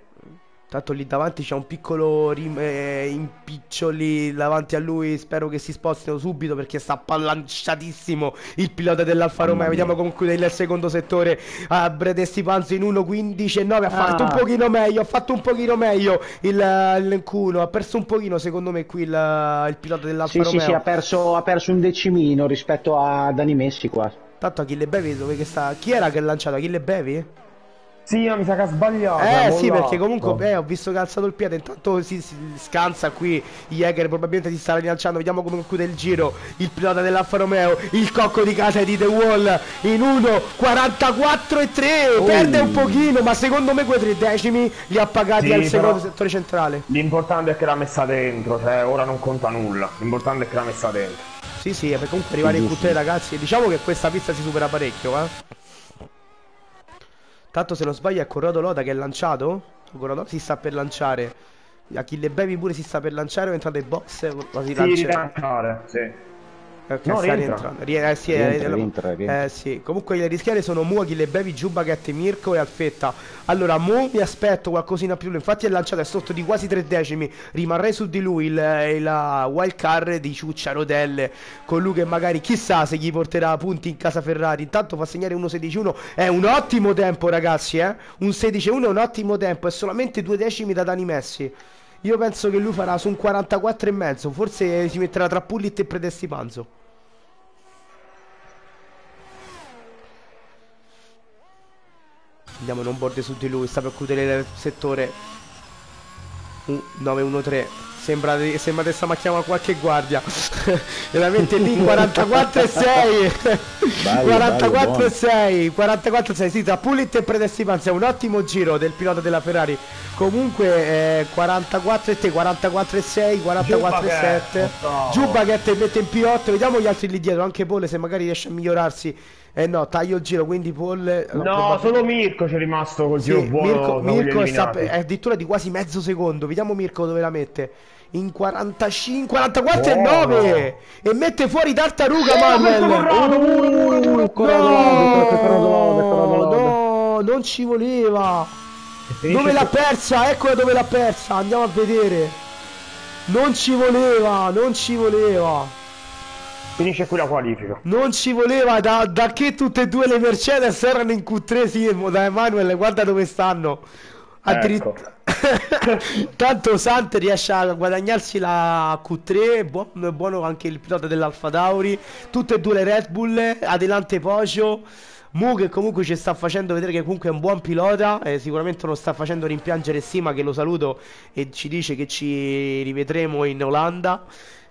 Speaker 2: Tanto lì davanti c'è un piccolo rim- eh, impiccio lì davanti a lui. Spero che si spostino subito perché sta lanciatissimo il pilota dell'Alfa Romeo. Vediamo comunque il secondo settore. A Bredesti Panzo in 1, 15 e 9. Ha fatto un
Speaker 3: Ah.
Speaker 2: pochino meglio. Ha fatto un pochino meglio il, il Q1. Ha perso un pochino, secondo me, qui il, il pilota dell'Alfa
Speaker 3: Sì, sì,
Speaker 2: Romeo.
Speaker 3: sì, ha perso, ha perso un decimino rispetto a Dani Messi qua.
Speaker 2: Tanto Achille Bevi dove che sta? Chi era che ha lanciato? Achille Bevi?
Speaker 1: Sì, ma mi sa che ha sbagliato.
Speaker 2: Eh sì, perché comunque eh, ho visto che ha alzato il piede, intanto si, si scansa qui Jäger, probabilmente si starà rilanciando, vediamo come conclude il giro, il pilota dell'Alfa Romeo, il cocco di casa di The Wall in 1, 44 e 3, perde un pochino, ma secondo me quei tre decimi li ha pagati
Speaker 1: Sì,
Speaker 2: al secondo settore centrale.
Speaker 1: L'importante è che l'ha messa dentro, cioè ora non conta nulla. L'importante è che l'ha messa dentro.
Speaker 2: Sì, sì, perché comunque arrivare in Q3 ragazzi, diciamo che questa pista si supera parecchio, eh. Tanto se non sbaglio è Corrado Loda che è lanciato, Corrado si sta per lanciare. Achille Bevi pure si sta per lanciare, è entrato in box, ma si
Speaker 1: Sì,
Speaker 2: lancerà.
Speaker 1: rilanciare, sì.
Speaker 2: Ok,
Speaker 1: No,
Speaker 2: sta
Speaker 1: rientra.
Speaker 2: rientrando. Rie- eh, sì, eh,
Speaker 3: Rientra,
Speaker 2: eh,
Speaker 3: rientra, rientra.
Speaker 2: eh, sì. Comunque le rischiare sono Mu, Achille Bevi, Giubaget, Mirko e Alfetta. Allora, Mu mi aspetto qualcosina più. Infatti è lanciato, è sotto di quasi tre decimi. Rimarrei su di lui il, il- la wild card di Ciuccia Rodelle. Con lui che magari chissà se gli porterà punti in casa Ferrari. Intanto fa segnare 1.16.1. È un ottimo tempo, ragazzi. Eh? Un 16.1 è un ottimo tempo. È solamente due decimi da Dani Messi. Io penso che lui farà su un 44 e mezzo. Forse si metterà tra Pullit e Predesti Panzo. Andiamo in un board su di lui, sta per chiudere il settore. Uh, 913. Sembra, di- sembra che stiamo a chiamare qualche guardia. Veramente lì 44 e 6.
Speaker 3: Bello,
Speaker 2: 44
Speaker 3: bello,
Speaker 2: e 6. 44 e 6. Sì, tra Pullit e Predesti Panzo è un ottimo giro del pilota della Ferrari. Comunque eh, 44 e 3, 44 e 6, 44 e
Speaker 1: Giubaget,
Speaker 2: 7.
Speaker 1: ottavo.
Speaker 2: Giubaget mette in P8. Vediamo gli altri lì dietro. Anche Pole se magari riesce a migliorarsi. Eh no, taglio il giro, quindi Paul... eh,
Speaker 1: No, solo Mirko c'è rimasto col
Speaker 2: sì,
Speaker 1: giro buono.
Speaker 2: Mirko, Mirko sta è addirittura di quasi mezzo secondo. Vediamo Mirko dove la mette. In 45, 44 e
Speaker 1: Buono.
Speaker 2: 9 e mette fuori Tartaruga
Speaker 1: Oh,
Speaker 2: Manuel. No, non ci voleva. Dove l'ha persa? Eccola dove l'ha persa. Andiamo a vedere. Non ci voleva, non ci voleva.
Speaker 1: Finisce qui la qualifica.
Speaker 2: Non ci voleva da, da che tutte e due le Mercedes erano in Q3 sì, da Emanuele, guarda dove stanno. Addirittura Tanto Sante riesce a guadagnarsi la Q3, buono, buono anche il pilota dell'Alfa Tauri, tutte e due le Red Bull, Adelante Pocio. Mu che comunque ci sta facendo vedere che comunque è un buon pilota, e sicuramente non sta facendo rimpiangere Sima che lo saluto e ci dice che ci rivedremo in Olanda.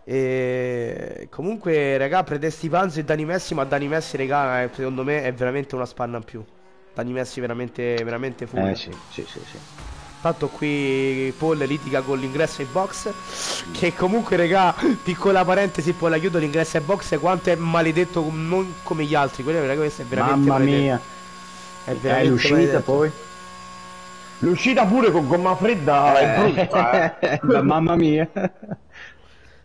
Speaker 2: E comunque, raga, Predesti Panzo e Dani Messi, ma Dani Messi, raga, secondo me è veramente una spanna in più. Dani Messi veramente, veramente full.
Speaker 3: Eh sì, sì, sì, sì.
Speaker 2: Tanto qui Paul litiga con l'ingresso ai box. Che comunque, regà, piccola parentesi, poi la chiudo l'ingresso ai box. Quanto è maledetto, non come gli altri. Quello, è veramente
Speaker 3: Mamma
Speaker 2: maledetto.
Speaker 3: mia.
Speaker 2: È
Speaker 3: Eh,
Speaker 2: veramente
Speaker 3: l'uscita
Speaker 2: maledetto.
Speaker 3: poi?
Speaker 1: L'uscita pure con gomma fredda è brutta, eh.
Speaker 3: Ma Mamma mia.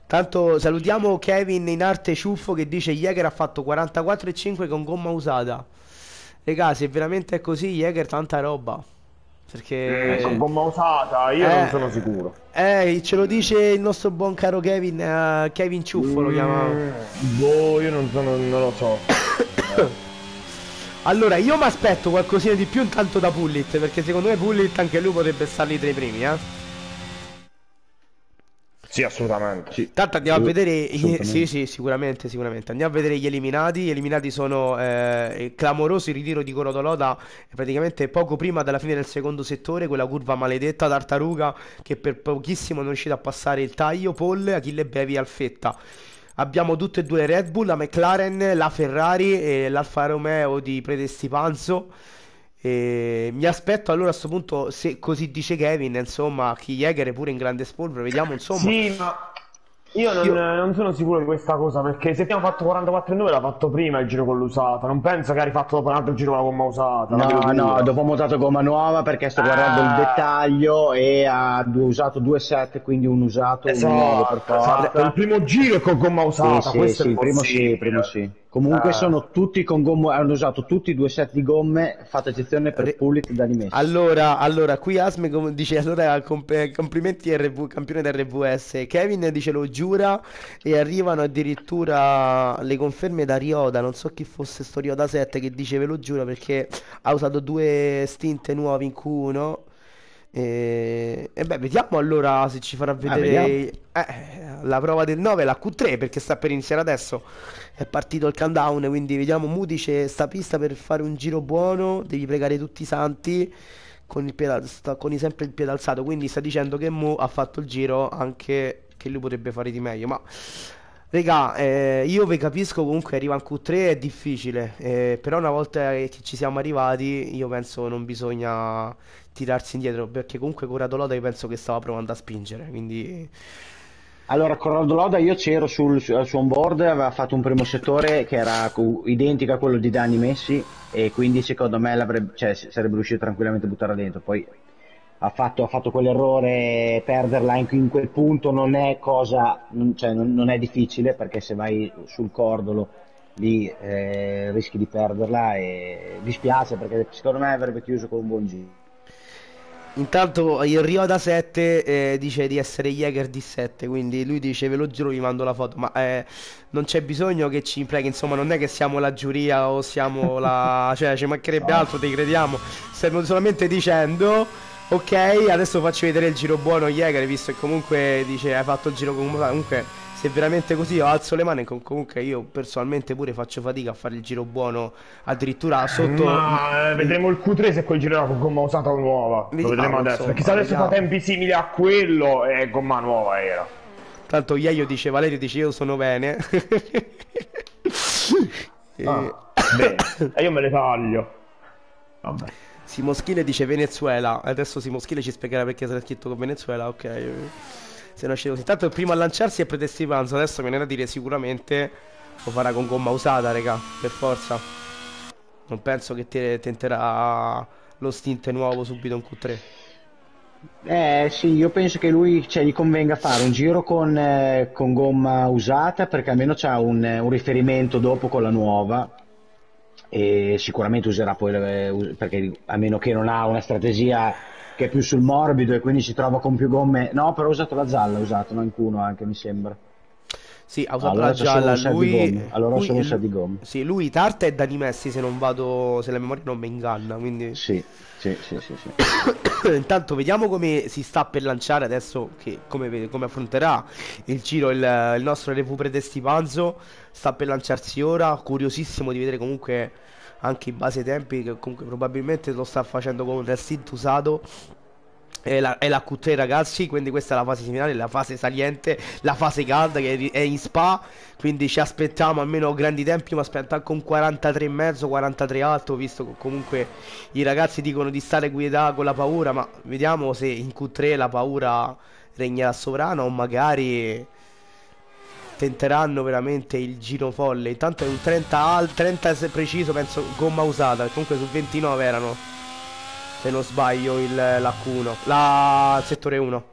Speaker 2: Tanto salutiamo Kevin in arte ciuffo che dice Jäger ha fatto 44,5 con gomma usata. Regà, se veramente è così, Jäger tanta roba. Perché...
Speaker 1: Con gomma usata, io
Speaker 2: Eh.
Speaker 1: non sono sicuro.
Speaker 2: Eh, ce lo dice il nostro buon caro Kevin, eh, Kevin Ciuffo lo chiamavo.
Speaker 1: Mm, Boh, io non, sono, non lo so.
Speaker 2: Allora, io mi aspetto qualcosina di più intanto da Pullit, perché secondo me Pullit anche lui potrebbe starli tra i primi, eh.
Speaker 1: Sì, assolutamente.
Speaker 3: Sì.
Speaker 2: Tanto andiamo a
Speaker 3: Sì,
Speaker 2: vedere, sì, sì, sicuramente, sicuramente. Andiamo a vedere gli eliminati. Gli eliminati sono eh, il clamoroso ritiro di Corodoloda praticamente poco prima della fine del secondo settore, quella curva maledetta, Tartaruga che per pochissimo non è riuscita a passare il taglio, Paul, Achille Bevi, Alfetta. Abbiamo tutte e due le Red Bull, la McLaren, la Ferrari e l'Alfa Romeo di Predesti Panzo. E mi aspetto allora a questo punto, se così dice Kevin, insomma, chi Jäger è pure in grande spolvero, vediamo insomma.
Speaker 1: Sì, ma io non,
Speaker 2: Io-
Speaker 1: non sono sicuro di questa cosa perché se abbiamo fatto 44,9 l'ha fatto prima il giro con l'usata. Non penso che hai rifatto dopo un altro giro con la gomma usata.
Speaker 3: No, no, dopo ho montato gomma nuova perché sto guardando il
Speaker 1: Ah.
Speaker 3: dettaglio e ha usato due set, quindi un usato e un nuovo per
Speaker 1: Esatto, esatto. Il primo giro è con gomma usata.
Speaker 3: sì,
Speaker 1: questo
Speaker 3: sì,
Speaker 1: è
Speaker 3: il primo sì, il primo sì. Comunque
Speaker 1: Eh.
Speaker 3: sono tutti con gomme, hanno usato tutti due set di gomme, fate attenzione per
Speaker 2: Re-
Speaker 3: Pullit da Nimessi.
Speaker 2: Allora, allora, qui Asme dice allora comp- eh, complimenti RV, campione del RVS. Kevin dice lo giura e arrivano addirittura le conferme da Rioda. Non so chi fosse sto Rioda 7 che dice ve lo giuro perché ha usato due stint nuovi in Q1. E, e beh, vediamo allora se ci farà vedere
Speaker 3: vediamo.
Speaker 2: eh, la prova del 9, la Q3 perché sta per iniziare adesso. È partito il countdown, quindi vediamo. Mu dice sta pista per fare un giro buono, devi pregare tutti i santi con il piede, sta- con sempre il piede alzato. Quindi sta dicendo che Mu ha fatto il giro anche che lui potrebbe fare di meglio. Ma Regà, eh, io vi capisco comunque arriva in Q3 è difficile, eh, però una volta che ci siamo arrivati io penso non bisogna tirarsi indietro perché comunque Corrado Loda io penso che stava provando a spingere, quindi
Speaker 3: Allora, Corrado Loda io c'ero sul, sul suo onboard, aveva fatto un primo settore che era co- identico a quello di Dani Messi e quindi secondo me cioè, sarebbe riuscito tranquillamente a buttarla dentro. Poi ha fatto, ha fatto quell'errore, perderla in, in quel punto non è cosa, non, cioè, non, non è difficile perché se vai sul cordolo lì eh, rischi di perderla e dispiace perché secondo me avrebbe chiuso con un buon giro.
Speaker 2: Intanto il Rio da 7 eh, dice di essere Jäger di 7, quindi lui dice ve lo giuro vi mando la foto, ma eh, non c'è bisogno che ci impreghi, insomma non è che siamo la giuria o siamo la... cioè ci mancherebbe altro, ti crediamo, stiamo solamente dicendo ok adesso faccio vedere il giro buono Jäger, visto che comunque dice hai fatto il giro con... comunque se è veramente così io alzo le mani, com- comunque io personalmente pure faccio fatica a fare il giro buono addirittura sotto...
Speaker 1: Ma eh, vedremo il Q3 se quel giro era con gomma usata o nuova. Lo
Speaker 2: Vediamo,
Speaker 1: vedremo adesso.
Speaker 2: insomma,
Speaker 1: Perché se adesso fa tempi simili a quello, è gomma nuova era.
Speaker 2: Tanto Iaio dice, Valerio dice io sono bene. E-
Speaker 1: Ah, bene. E io me le taglio. Vabbè.
Speaker 2: Simoschile dice Venezuela. Adesso Simoschile ci spiegherà perché sarà scritto con Venezuela. Ok. Se nasce così. Tanto il primo a lanciarsi è Pretesti Panzo. Adesso viene da dire sicuramente lo farà con gomma usata, raga. Per forza. Non penso che te tenterà lo stint nuovo subito in Q3.
Speaker 3: Eh sì, io penso che lui, cioè, gli convenga fare un giro con, eh, con gomma usata perché almeno c'ha un, un riferimento dopo con la nuova e sicuramente userà poi, le- us- perché a meno che non ha una strategia che è più sul morbido e quindi si trova con più gomme. No, però ha usato la gialla, ha usato, no? In Q1 anche mi sembra.
Speaker 2: Sì, ha usato
Speaker 3: Allora
Speaker 2: la gialla. Lui.
Speaker 3: Allora
Speaker 2: lui-
Speaker 3: solo un set di gomme.
Speaker 2: Sì, lui Tarta e Dani Messi se non vado, se la memoria non mi inganna, quindi
Speaker 3: Sì, sì, sì, sì, sì.
Speaker 2: Intanto vediamo come si sta per lanciare adesso che come, come affronterà il giro il, il nostro Revu Predesti Panzo sta per lanciarsi ora curiosissimo di vedere comunque anche in base ai tempi, che comunque probabilmente lo sta facendo con un restint usato. È la, è la Q3 ragazzi, quindi questa è la fase finale, la fase saliente, la fase calda che è in spa, quindi ci aspettiamo almeno grandi tempi, ma aspetta anche un 43,5, 43 alto, visto che comunque i ragazzi dicono di stare guidati con la paura, ma vediamo se in Q3 la paura regnerà sovrana o magari tenteranno veramente il giro folle. Intanto è un 30 al 30 se preciso, penso gomma usata, comunque su 29 erano se non sbaglio il, la Q1, la il settore 1.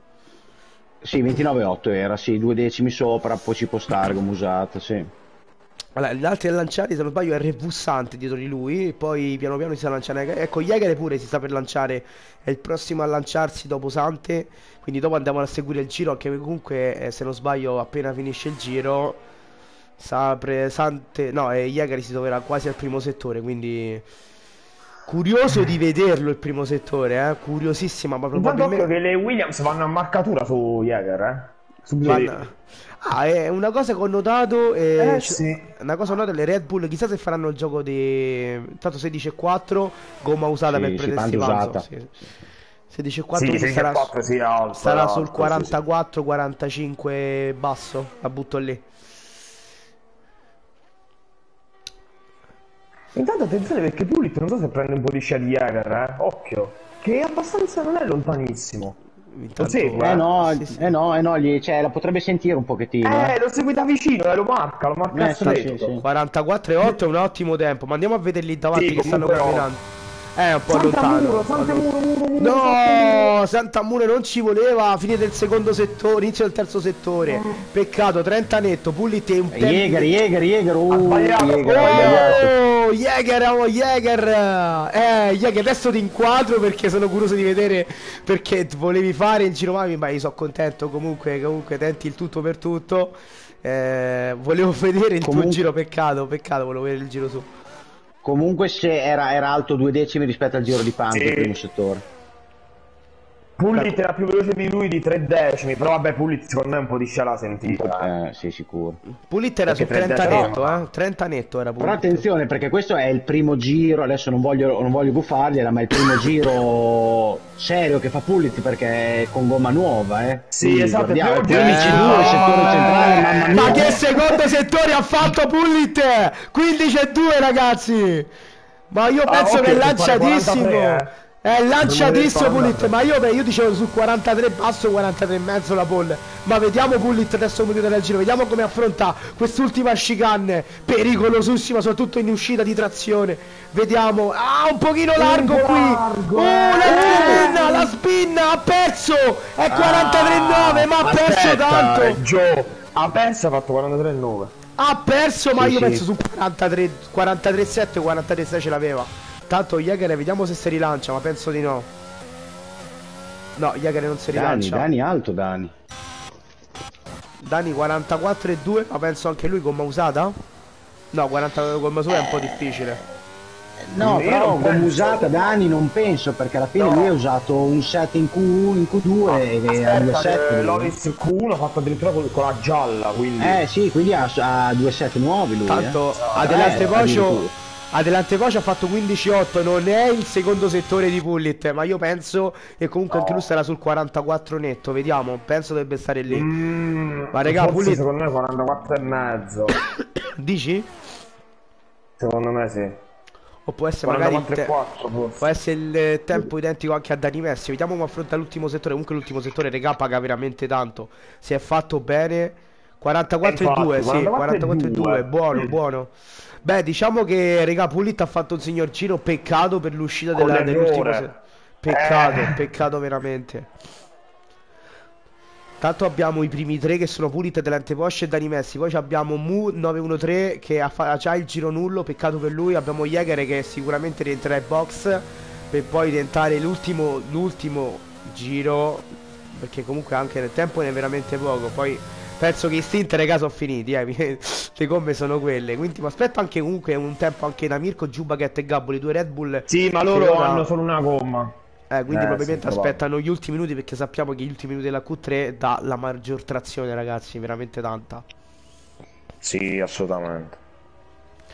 Speaker 3: Sì, 29,8 era, sì, due decimi sopra, poi ci può stare come usata, sì.
Speaker 2: Allora, gli altri a lanciare, se non sbaglio, è Revussante dietro di lui, poi piano piano si sta lanciando. Ecco, Jäger pure si sta per lanciare, è il prossimo a lanciarsi dopo Sante, quindi dopo andiamo a seguire il giro, anche comunque, eh, se non sbaglio, appena finisce il giro, Sapre, Sante, no, e Jäger si troverà quasi al primo settore, quindi... Curioso di vederlo il primo settore, eh? curiosissima, ma
Speaker 1: Intanto
Speaker 2: probabilmente...
Speaker 1: occhio che le Williams vanno a marcatura su Jäger, eh. Subito.
Speaker 2: Vanno- Ah, è una cosa che ho notato. eh,
Speaker 1: Eh,
Speaker 2: ci-
Speaker 1: sì.
Speaker 2: Una cosa che ho notato, le Red Bull, chissà se faranno il gioco di. Tanto 16,4, gomma usata
Speaker 3: Sì,
Speaker 2: per
Speaker 3: sì, usata.
Speaker 2: sì. 16,4
Speaker 1: Sì,
Speaker 2: quindi
Speaker 1: sì,
Speaker 2: sarà,
Speaker 1: 4 sì, alto,
Speaker 2: sarà
Speaker 1: alto,
Speaker 2: sul
Speaker 1: sì, sì.
Speaker 2: 44, 45 basso. La butto lì.
Speaker 1: Intanto attenzione perché Pulitz non so se prende un po' di scia di Jäger, eh. Occhio. Che è abbastanza non è lontanissimo.
Speaker 2: Intanto,
Speaker 1: segue,
Speaker 3: Eh no,
Speaker 2: sì, sì.
Speaker 3: eh no, eh no, gli, cioè, la potrebbe sentire un pochettino. eh.
Speaker 1: Eh, lo segue da vicino, eh, lo marca, lo marca
Speaker 3: Eh, sì, sì, sì.
Speaker 2: 44,8 è un ottimo tempo. Ma andiamo a vederli davanti
Speaker 1: Sì,
Speaker 2: che stanno camminando. È un po'
Speaker 1: Santa
Speaker 2: lontano.
Speaker 1: Muro, Santa. Muro, Muro, Muro. Santa
Speaker 2: No, Santamure non ci voleva, fine del secondo settore, inizio del terzo settore. Peccato, 30 netto, Pullit è un tempo-
Speaker 3: Jäger, Jäger, Jäger, uh, Jäger.
Speaker 2: Oh, Jäger, oh, Jäger. Eh, Jäger, adesso ti inquadro perché sono curioso di vedere perché volevi fare il giro Mami, ma io sono contento comunque, comunque tenti il tutto per tutto. Eh, volevo vedere il tuo
Speaker 3: Comunque-
Speaker 2: giro, peccato, peccato, volevo vedere il giro su.
Speaker 3: Comunque se era, era alto due decimi rispetto al giro di Panto,
Speaker 1: Sì.
Speaker 3: il primo settore.
Speaker 1: Pullit era più veloce di lui di tre decimi, però vabbè Pullit secondo me un po' di scia l'ha sentita.
Speaker 3: Eh, sì, sicuro.
Speaker 2: Pullit era su
Speaker 1: Perché
Speaker 2: 30
Speaker 1: 30
Speaker 2: netto,
Speaker 1: no.
Speaker 2: eh? 30 netto era
Speaker 3: Però
Speaker 2: Pullit.
Speaker 3: attenzione perché questo è il primo giro, adesso non voglio, non voglio buffargliela, ma è il primo giro serio che fa Pullit perché è con gomma nuova, eh.
Speaker 1: Sì,
Speaker 3: Quindi
Speaker 1: esatto,
Speaker 3: guardiamo,
Speaker 1: è
Speaker 3: il
Speaker 1: più-
Speaker 3: 15-2,
Speaker 1: Eh,
Speaker 3: settore
Speaker 1: no,
Speaker 3: centrale,
Speaker 1: eh,
Speaker 3: mamma mia.
Speaker 2: Ma che secondo settore ha fatto Pullit? 15 e 2 ragazzi. Ma io
Speaker 1: Ah,
Speaker 2: penso
Speaker 1: occhio,
Speaker 2: che è
Speaker 1: su
Speaker 2: lanciatissimo.
Speaker 1: 43,
Speaker 2: È lanciatissimo Pullit. Ma io, beh, io dicevo sul 43 basso, 43 e mezzo la pole. Ma vediamo Pullit adesso come del giro. Vediamo come affronta quest'ultima chicane. Pericolosissima, soprattutto in uscita di trazione. Vediamo. Ah, un pochino largo
Speaker 1: po'
Speaker 2: qui.
Speaker 1: largo.
Speaker 2: Oh, la spinna, la spinna. Ha perso. È 43,9, ma ha perso tanto.
Speaker 1: eh, Joe, ha perso ha fatto 43,9.
Speaker 2: Ha perso, ma
Speaker 3: Sì,
Speaker 2: io
Speaker 3: sì.
Speaker 2: penso su 43, 43,7, 43,6 ce l'aveva. Tanto Jäger, vediamo se si rilancia, ma penso di no. No, Jäger non si
Speaker 3: Dani,
Speaker 2: rilancia.
Speaker 3: Dani alto, Dani.
Speaker 2: Dani 44,2, ma penso anche lui gomma usata? No, 40 gomma usata è un po' difficile.
Speaker 3: No,
Speaker 1: Io
Speaker 3: però come usata Dani non penso perché alla fine
Speaker 1: No.
Speaker 3: lui ha usato un set in Q1, in Q2 e ha due set.
Speaker 1: Loris Q1 ha fatto addirittura con, con la gialla, quindi...
Speaker 3: Eh sì, quindi ha, ha due set nuovi lui.
Speaker 2: Tanto
Speaker 3: eh.
Speaker 2: Adelante
Speaker 3: Eh,
Speaker 2: Pocio
Speaker 3: addirittura.
Speaker 2: Adelante Pocio ha fatto 15,8, non è il secondo settore di Pullit, ma io penso che comunque anche lui sarà sul 44 netto, vediamo, penso dovrebbe stare lì.
Speaker 1: Mm,
Speaker 2: Ma
Speaker 1: forse
Speaker 2: Pullit-
Speaker 1: secondo me 44 e mezzo.
Speaker 2: Dici?
Speaker 1: secondo me sì.
Speaker 2: O può essere magari il
Speaker 1: 44
Speaker 2: te-
Speaker 1: 4 forse.
Speaker 2: Può essere il tempo identico anche a Dani Messi. Vediamo come affronta l'ultimo settore. Comunque l'ultimo settore, regà, paga veramente tanto. Si è fatto bene. 44 e
Speaker 1: Infatti,
Speaker 2: 2, sì,
Speaker 1: 44
Speaker 2: 44 e 2, buono, buono. Beh, diciamo che regà Pullit ha fatto un signor giro, peccato per l'uscita della- dell'ultimo se- Peccato,
Speaker 1: Eh.
Speaker 2: peccato veramente. Tanto abbiamo i primi tre che sono Pullit, Delante Porsche e Dani Messi. Poi abbiamo Mu 913 che ha fa- già il giro nullo, peccato per lui. Abbiamo Jäger che sicuramente rientrerà in box per poi tentare l'ultimo, l'ultimo giro. Perché comunque anche nel tempo ne è veramente poco. Poi penso che i stint raga sono finiti, eh. Le gomme sono quelle. Quindi mi aspetto anche comunque un tempo anche da Mirko, Giubaghet e Gabboli, due Red Bull.
Speaker 1: Sì, ma loro
Speaker 2: ora-
Speaker 1: hanno solo una gomma.
Speaker 2: eh, quindi
Speaker 1: Eh,
Speaker 2: probabilmente
Speaker 1: sì,
Speaker 2: aspettano gli ultimi minuti perché sappiamo che gli ultimi minuti della Q3 dà la maggior trazione, ragazzi, veramente tanta.
Speaker 1: Sì, assolutamente.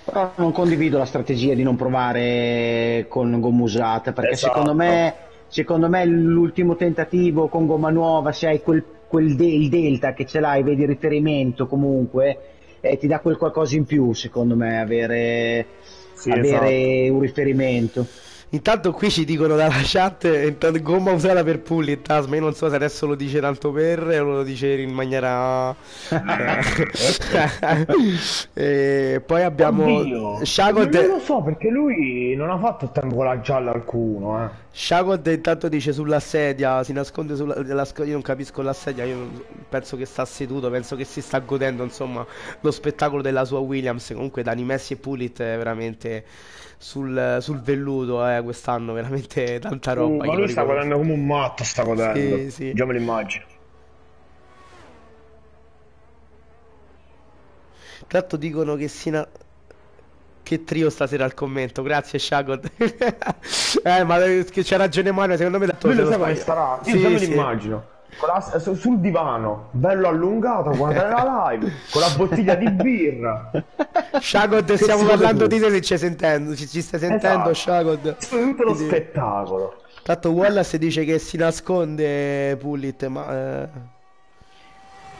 Speaker 3: Però non condivido la strategia di non provare con gomma usata, perché
Speaker 1: Esatto.
Speaker 3: secondo me, secondo me l'ultimo tentativo con gomma nuova, se hai quel, quel de- il delta che ce l'hai, vedi il riferimento comunque, eh, ti dà quel qualcosa in più, secondo me, avere,
Speaker 1: Sì,
Speaker 3: avere
Speaker 1: esatto.
Speaker 3: un riferimento.
Speaker 2: Intanto qui ci dicono dalla chat intanto, gomma usata per Pullit Tasma, io non so se adesso lo dice tanto per o lo dice in maniera e poi abbiamo. Shagod
Speaker 1: Non lo so perché lui non ha fatto tempo con la gialla alcuno, eh.
Speaker 2: Shagod intanto dice sulla sedia, si nasconde sulla io non capisco la sedia, io penso che sta seduto, penso che si sta godendo insomma lo spettacolo della sua Williams, comunque Dani Messi e Pullit è veramente sul, sul velluto eh, quest'anno, veramente tanta roba.
Speaker 1: Uh, ma lui sta godendo come un matto, sta godendo.
Speaker 2: Sì, sì.
Speaker 1: Già me l'immagino.
Speaker 2: Tanto dicono che Sina... Che trio stasera al commento, grazie Shagod. eh, ma che c'ha ragione Mario, secondo me
Speaker 1: Lui lo
Speaker 2: lo
Speaker 1: sa come starà? Io
Speaker 2: Sì,
Speaker 1: già me
Speaker 2: sì.
Speaker 1: l'immagino. Con la- su- sul divano, bello allungato, a guardare la live, con la bottiglia di birra.
Speaker 2: Shagod, stiamo parlando di te se ci sentendo, ci, ci stai sentendo
Speaker 1: Esatto.
Speaker 2: Shagod?
Speaker 1: Tutto lo spettacolo.
Speaker 2: Tanto Wallace dice che si nasconde Pullit, ma... eh,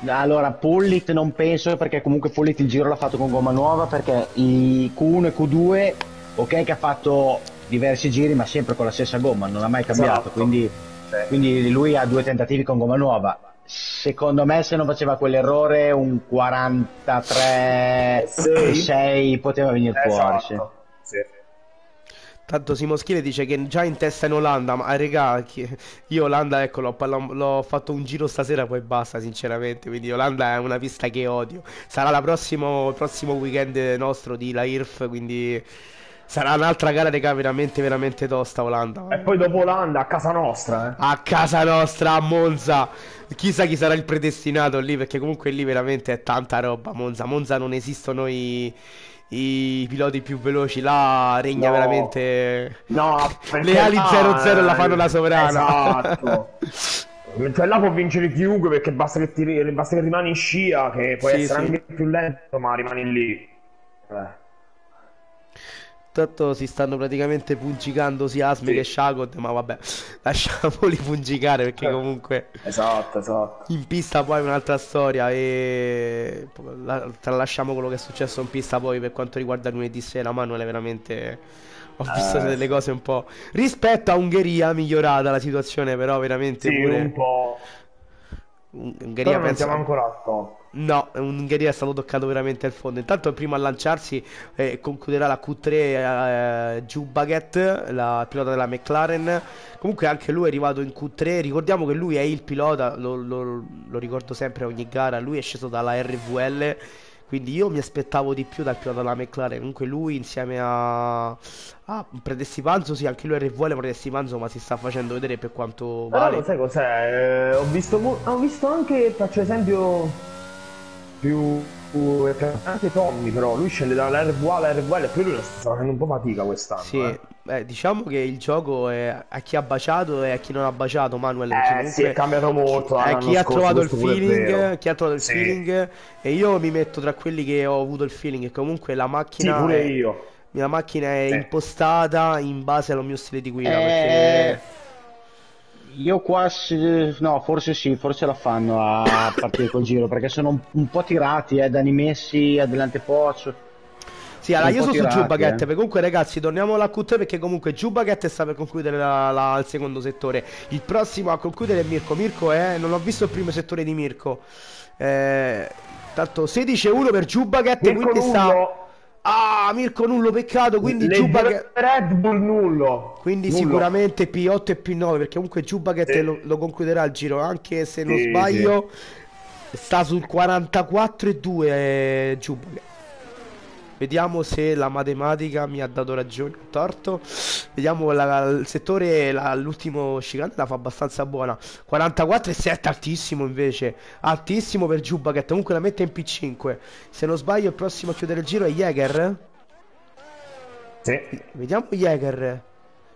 Speaker 3: Allora, Pullit non penso perché comunque Pullit il giro l'ha fatto con gomma nuova perché i Q1 e Q2, ok che ha fatto diversi giri ma sempre con la stessa gomma, non ha mai cambiato,
Speaker 1: Esatto.
Speaker 3: quindi. Quindi lui ha due tentativi con gomma nuova. Secondo me se non faceva quell'errore un 43
Speaker 1: Sei.
Speaker 3: 6 poteva venire fuori. sì.
Speaker 1: Esatto. Sì.
Speaker 2: Tanto Simo Schile dice che già in testa in Olanda, ma regà, chi- io Olanda, ecco, l'ho, l'ho- l'ho fatto un giro stasera, poi basta, sinceramente, quindi Olanda è una pista che odio. Sarà la prossimo, il prossimo weekend nostro di La IRF, quindi sarà un'altra gara che veramente, veramente tosta Olanda.
Speaker 1: E poi dopo Olanda a casa nostra, eh.
Speaker 2: A casa nostra, a Monza. Chissà chi sarà il predestinato lì, perché comunque lì veramente è tanta roba. Monza, Monza non esistono i, i piloti più veloci, là regna
Speaker 1: No.
Speaker 2: veramente.
Speaker 1: No,
Speaker 2: Le ali 0-0 la fanno la sovrana.
Speaker 1: Esatto. Cioè là può vincere chiunque perché basta che, ti, basta che rimani in scia, che puoi
Speaker 2: Sì,
Speaker 1: essere
Speaker 2: sì.
Speaker 1: anche più lento, ma rimani lì. Eh.
Speaker 2: Tanto si stanno praticamente pungicando sia Asmi
Speaker 1: Sì.
Speaker 2: che Shagot, ma vabbè, lasciamoli pungicare perché
Speaker 1: Eh.
Speaker 2: comunque
Speaker 1: Esatto, esatto.
Speaker 2: in pista poi è un'altra storia e la- tralasciamo quello che è successo in pista poi per quanto riguarda lunedì sera, Manuele veramente ho visto
Speaker 1: Eh,
Speaker 2: delle cose un po' rispetto a Ungheria migliorata la situazione però veramente
Speaker 1: Sì,
Speaker 2: pure
Speaker 1: un po'.
Speaker 2: Un-
Speaker 1: Però
Speaker 2: Ungheria
Speaker 1: non
Speaker 2: penso
Speaker 1: siamo ancora al top.
Speaker 2: No, Ungheria è stato toccato veramente al fondo. Intanto il primo a lanciarsi eh, concluderà la Q3 eh, Jubaget, la il pilota della McLaren. Comunque anche lui è arrivato in Q3. Ricordiamo che lui è il pilota, lo, lo- lo ricordo sempre a ogni gara, lui è sceso dalla RVL. Quindi io mi aspettavo di più dal pilota della McLaren. Comunque lui insieme a, a Predestipanzo, sì, anche lui RVL Predestipanzo, ma si sta facendo vedere per quanto vale.
Speaker 1: lo sai cos'è? Eh, ho visto, ho visto anche, faccio esempio, più anche Tommy però, lui scende dalla RV alla RVL e poi lui sta facendo un po' fatica quest'anno.
Speaker 2: Sì,
Speaker 1: eh.
Speaker 2: beh, diciamo che il gioco è a chi ha baciato e a chi non ha baciato, Manuel.
Speaker 1: Eh,
Speaker 2: comunque
Speaker 1: sì, è cambiato molto.
Speaker 2: è
Speaker 1: l'anno
Speaker 2: chi ha trovato il feeling, chi ha trovato il
Speaker 1: Sì.
Speaker 2: feeling e io mi metto tra quelli che ho avuto il feeling e comunque la
Speaker 1: Sì,
Speaker 2: macchina
Speaker 1: pure
Speaker 2: è,
Speaker 1: io.
Speaker 2: la macchina è
Speaker 1: Sì.
Speaker 2: impostata in base al mio stile di guida,
Speaker 3: Eh,
Speaker 2: perché
Speaker 3: Io qua, se- no, forse sì, forse la fanno a partire col giro perché sono un, un po' tirati, eh, Dani Messi, Adelante Pozzo.
Speaker 2: Sì, allora io sono su Giubaget,
Speaker 3: eh.
Speaker 2: perché comunque ragazzi torniamo alla Q3 perché comunque Giubaget sta per concludere la- la- il secondo settore. Il prossimo a concludere è Mirko. Mirko è, non ho visto il primo settore di Mirko. Eh, tanto 16-1 per Giubaget, quindi sta... Ah, Mirko Nullo, peccato, quindi
Speaker 1: le due Red Bull nullo.
Speaker 2: Quindi
Speaker 1: Nullo.
Speaker 2: sicuramente P8 e P9 perché comunque Giubaget
Speaker 1: Sì.
Speaker 2: lo, lo concluderà il giro anche se non
Speaker 1: Sì,
Speaker 2: sbaglio sta sul 44 e 2 eh, Giubaget. Vediamo se la matematica mi ha dato ragione o torto. Vediamo la- il settore, l'ultimo chicane la fa abbastanza buona. 44 e 7 altissimo invece. Altissimo per Giubaget. Comunque la mette in P5. Se non sbaglio il prossimo a chiudere il giro è Jäger.
Speaker 1: Sì.
Speaker 2: Vediamo Jäger.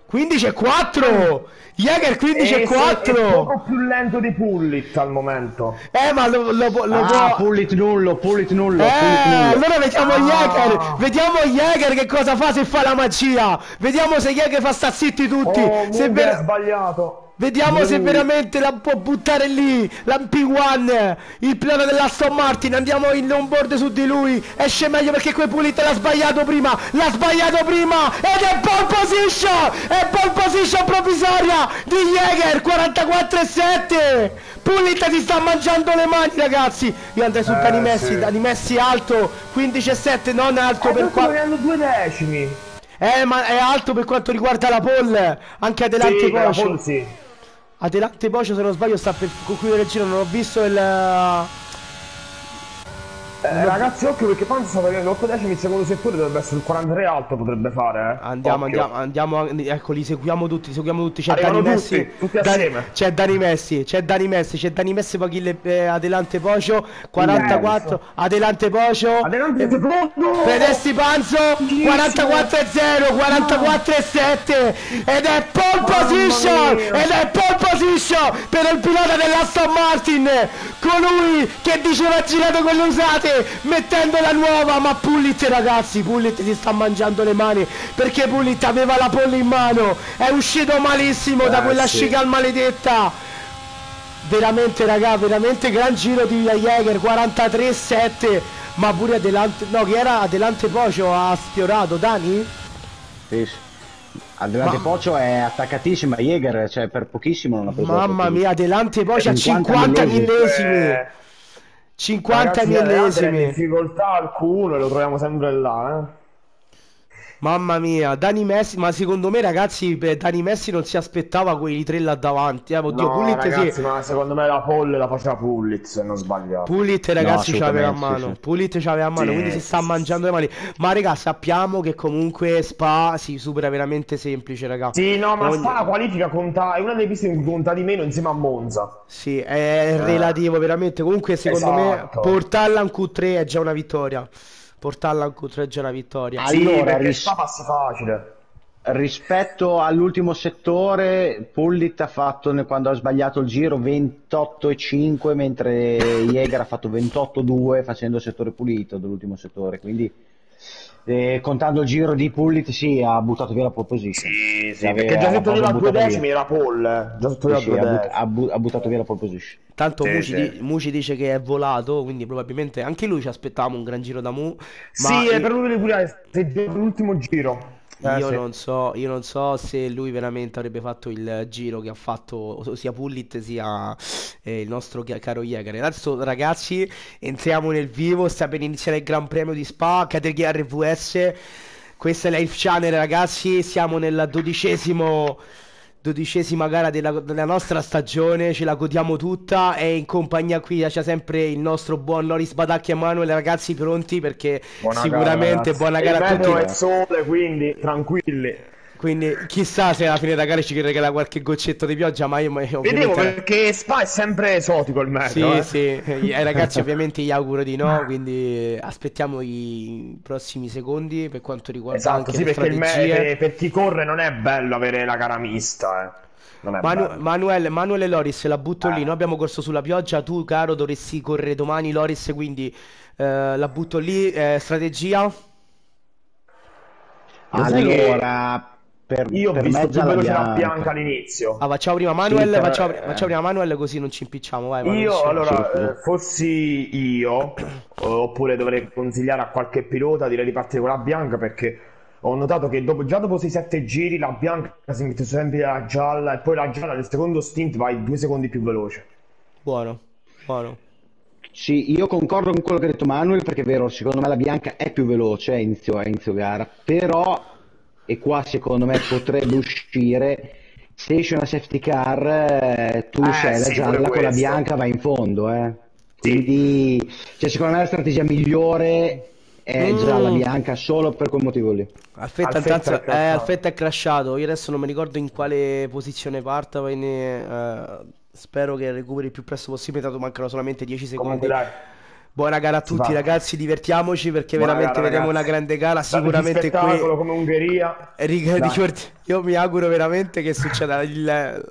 Speaker 2: 15 e 4! Jäger 15 e
Speaker 1: È
Speaker 2: 4!
Speaker 1: poco più lento di Pullit al momento.
Speaker 2: Eh, ma lo, lo, lo
Speaker 3: Ah,
Speaker 2: può...
Speaker 3: Pullit nullo, Pullit nullo,
Speaker 2: Eh,
Speaker 3: Pullit nullo.
Speaker 2: allora vediamo
Speaker 1: Ah.
Speaker 2: Jäger, vediamo Jäger che cosa fa se fa la magia. Vediamo se Jäger fa sta zitti tutti.
Speaker 1: Oh,
Speaker 2: se ver-
Speaker 1: è sbagliato.
Speaker 2: Vediamo se veramente la può buttare lì. La P1, il pilota dell'Aston Martin. Andiamo in on-board su di lui. Esce meglio perché quel Pulito l'ha sbagliato prima. L'ha sbagliato prima. Ed è pole position. È pole position provvisoria di Jäger. 44 e 7. Pulita si sta mangiando le mani, ragazzi. Io andrei su
Speaker 1: Eh,
Speaker 2: Dani Messi.
Speaker 1: sì.
Speaker 2: Dani Messi alto. 15 e 7. Non alto
Speaker 1: Eh,
Speaker 2: per qua.
Speaker 1: guadagnando due decimi.
Speaker 2: Eh, ma è alto per quanto riguarda la pole. Anche adelante
Speaker 1: Sì, per
Speaker 2: Adelante Pocio se non sbaglio sta per concludere il giro, non ho visto il...
Speaker 1: Eh, ragazzi, occhio perché Panza sta facendo 8 decimi il secondo settore, dovrebbe essere il 43 alto, potrebbe fare, eh.
Speaker 2: Andiamo,
Speaker 1: Occhio.
Speaker 2: andiamo, andiamo, ecco, li seguiamo tutti, seguiamo tutti, c'è Dani
Speaker 1: tutti,
Speaker 2: Messi,
Speaker 1: tutti assieme.
Speaker 2: c'è Dani Messi, c'è Dani Messi, c'è Dani Messi, poi chi le, eh, adelante Pocio, 44, adelante Pocio,
Speaker 1: Adelante secondo!
Speaker 2: Pedesti Panzo 44 e 0 44 e 7 ed è pole position ed è pole position per il pilota dell'Aston Martin. Colui che diceva girato con le usate mettendo la nuova ma Pullit ragazzi Pullit si sta mangiando le mani perché Pullit aveva la pole in mano è uscito malissimo da
Speaker 1: Eh,
Speaker 2: quella
Speaker 1: sì.
Speaker 2: chicane maledetta Veramente raga, veramente gran giro di Jäger 43-7 Ma pure adelante, no che era adelante Pocio ha sfiorato Dani?
Speaker 3: Sì. Adelante
Speaker 2: Ma-
Speaker 3: Pocio è attaccatissima, Jäger, cioè per pochissimo non ha preso
Speaker 2: Mamma mia, adelante Pocio a
Speaker 3: 50
Speaker 2: 50
Speaker 3: millesimi.
Speaker 2: millesimi
Speaker 1: Eh,
Speaker 2: 50
Speaker 1: ragazzi,
Speaker 2: millesimi
Speaker 1: difficoltà alcune, lo troviamo sempre là, eh.
Speaker 2: Mamma mia, Dani Messi, ma secondo me ragazzi Dani Messi non si aspettava quei tre là davanti eh. Oddio,
Speaker 1: No,
Speaker 2: Pullit
Speaker 1: ragazzi,
Speaker 2: sì
Speaker 1: ma secondo me la pole la faceva Pullit, se non sbaglio.
Speaker 2: Pullit ragazzi
Speaker 3: No,
Speaker 2: c'aveva a mano,
Speaker 3: sì.
Speaker 2: Pullit c'aveva a mano,
Speaker 1: Sì,
Speaker 2: quindi si sta
Speaker 1: sì,
Speaker 2: mangiando le mani. Ma raga, sappiamo che comunque Spa si supera veramente semplice, raga.
Speaker 1: Sì, no, ma
Speaker 2: Ogni-
Speaker 1: sta la qualifica conta, è una delle piste in cui conta di meno insieme a Monza.
Speaker 2: Sì, è relativo veramente. Comunque, secondo
Speaker 1: Esatto.
Speaker 2: me, portarla in Q3 è già una vittoria. Portarla in Q3 è già una vittoria.
Speaker 1: Sì,
Speaker 3: Allora,
Speaker 1: perché
Speaker 3: ris-
Speaker 1: sta passi facile.
Speaker 3: Rispetto all'ultimo settore, Pullit ha fatto quando ha sbagliato il giro 28,5 mentre Jäger ha fatto 28,2 facendo il settore pulito dell'ultimo settore. Quindi, eh, contando il giro di Pullit, sì, ha buttato via la pole position.
Speaker 1: Sì, sì, perché già sotto
Speaker 3: l'aveva
Speaker 1: di due decimi era pole, già sotto di
Speaker 3: Sì, sì,
Speaker 1: due
Speaker 3: ha, but-
Speaker 1: decimi.
Speaker 3: ha bu- ha buttato via la pole position.
Speaker 2: Tanto
Speaker 1: Sì,
Speaker 2: Muci,
Speaker 1: sì.
Speaker 2: di- Muci dice che è volato, quindi probabilmente anche lui ci aspettavamo un gran giro da Mu. Ma
Speaker 1: Sì, è
Speaker 2: io-
Speaker 1: per lui pure se per l'ultimo giro. Eh,
Speaker 2: Io
Speaker 1: sì.
Speaker 2: non so, io non so se lui veramente avrebbe fatto il giro che ha fatto sia Pullit sia eh, il nostro caro Jäger. Adesso ragazzi entriamo nel vivo, sta per iniziare il Gran Premio di Spa, categoria RVS. Questa è If Channel ragazzi, siamo nel dodicesimo dodicesima gara della, della nostra stagione, ce la godiamo tutta e in compagnia qui c'è sempre il nostro buon Loris Badacchi e Manuel, ragazzi pronti perché
Speaker 1: Buona
Speaker 2: sicuramente
Speaker 1: ragazzi.
Speaker 2: buona
Speaker 1: Il
Speaker 2: gara a
Speaker 1: meteo
Speaker 2: tutti.
Speaker 1: è sole, quindi tranquilli.
Speaker 2: Quindi chissà se alla fine della gara ci regala qualche goccetto di pioggia, ma io ma io
Speaker 1: Vedevo
Speaker 2: ovviamente...
Speaker 1: perché Spa è sempre esotico il meteo.
Speaker 2: Sì,
Speaker 1: eh.
Speaker 2: sì, ai ragazzi ovviamente gli auguro di no, quindi aspettiamo i prossimi secondi per quanto riguarda
Speaker 1: Esatto,
Speaker 2: anche
Speaker 1: sì,
Speaker 2: le
Speaker 1: perché il me- per, chi corre non è bello avere la gara mista, eh.
Speaker 2: Manu-. Manuel, Manuel e Loris, la butto lì.
Speaker 1: Eh.
Speaker 2: Noi abbiamo corso sulla pioggia. Tu, caro, dovresti correre domani, Loris. Quindi eh, la butto lì. Eh, strategia?
Speaker 3: Allora, per,
Speaker 1: Io ho
Speaker 3: per
Speaker 1: visto
Speaker 3: me
Speaker 1: più
Speaker 3: già la
Speaker 1: veloce la
Speaker 3: bianca.
Speaker 1: bianca all'inizio.
Speaker 2: Ah, facciamo prima Manuel.
Speaker 3: per-
Speaker 2: facciamo,
Speaker 3: eh.
Speaker 2: facciamo prima Manuel, così non ci impicciamo. Vai, Manuel,
Speaker 1: Io,
Speaker 2: sì.
Speaker 1: allora,
Speaker 3: sì, sì.
Speaker 1: eh, fossi io, oppure dovrei consigliare a qualche pilota, direi di partire con la bianca perché ho notato che dopo- già dopo 6-7 giri la bianca si mette sempre la gialla e poi la gialla nel secondo stint vai due secondi più veloce.
Speaker 2: Buono, buono.
Speaker 3: Sì, io concordo con quello che ha detto Manuel, perché è vero, secondo me la bianca è più veloce a inizio, a inizio gara, però, e qua secondo me potrebbe uscire, se esce una safety car, eh, tu
Speaker 1: Eh,
Speaker 3: sei la
Speaker 1: sì,
Speaker 3: gialla con la bianca vai in fondo, eh. Quindi, cioè, secondo me la strategia migliore è
Speaker 2: Mm.
Speaker 3: gialla bianca solo per quel motivo lì.
Speaker 2: Alfetta,
Speaker 1: Alfetta
Speaker 2: intanto-
Speaker 1: è
Speaker 2: eh,
Speaker 1: crashato.
Speaker 2: Alfetta è crashato. Io adesso non mi ricordo in quale posizione parta. quindi, eh, spero che recuperi il più presto possibile. Tanto mancano solamente 10 secondi.
Speaker 1: Comunque
Speaker 2: Buona gara a tutti ragazzi, divertiamoci perché
Speaker 1: Buona
Speaker 2: veramente
Speaker 1: gara,
Speaker 2: vedremo
Speaker 1: ragazzi.
Speaker 2: una grande gara, sicuramente qui
Speaker 1: come Ungheria.
Speaker 2: Riga- io mi auguro veramente che succeda il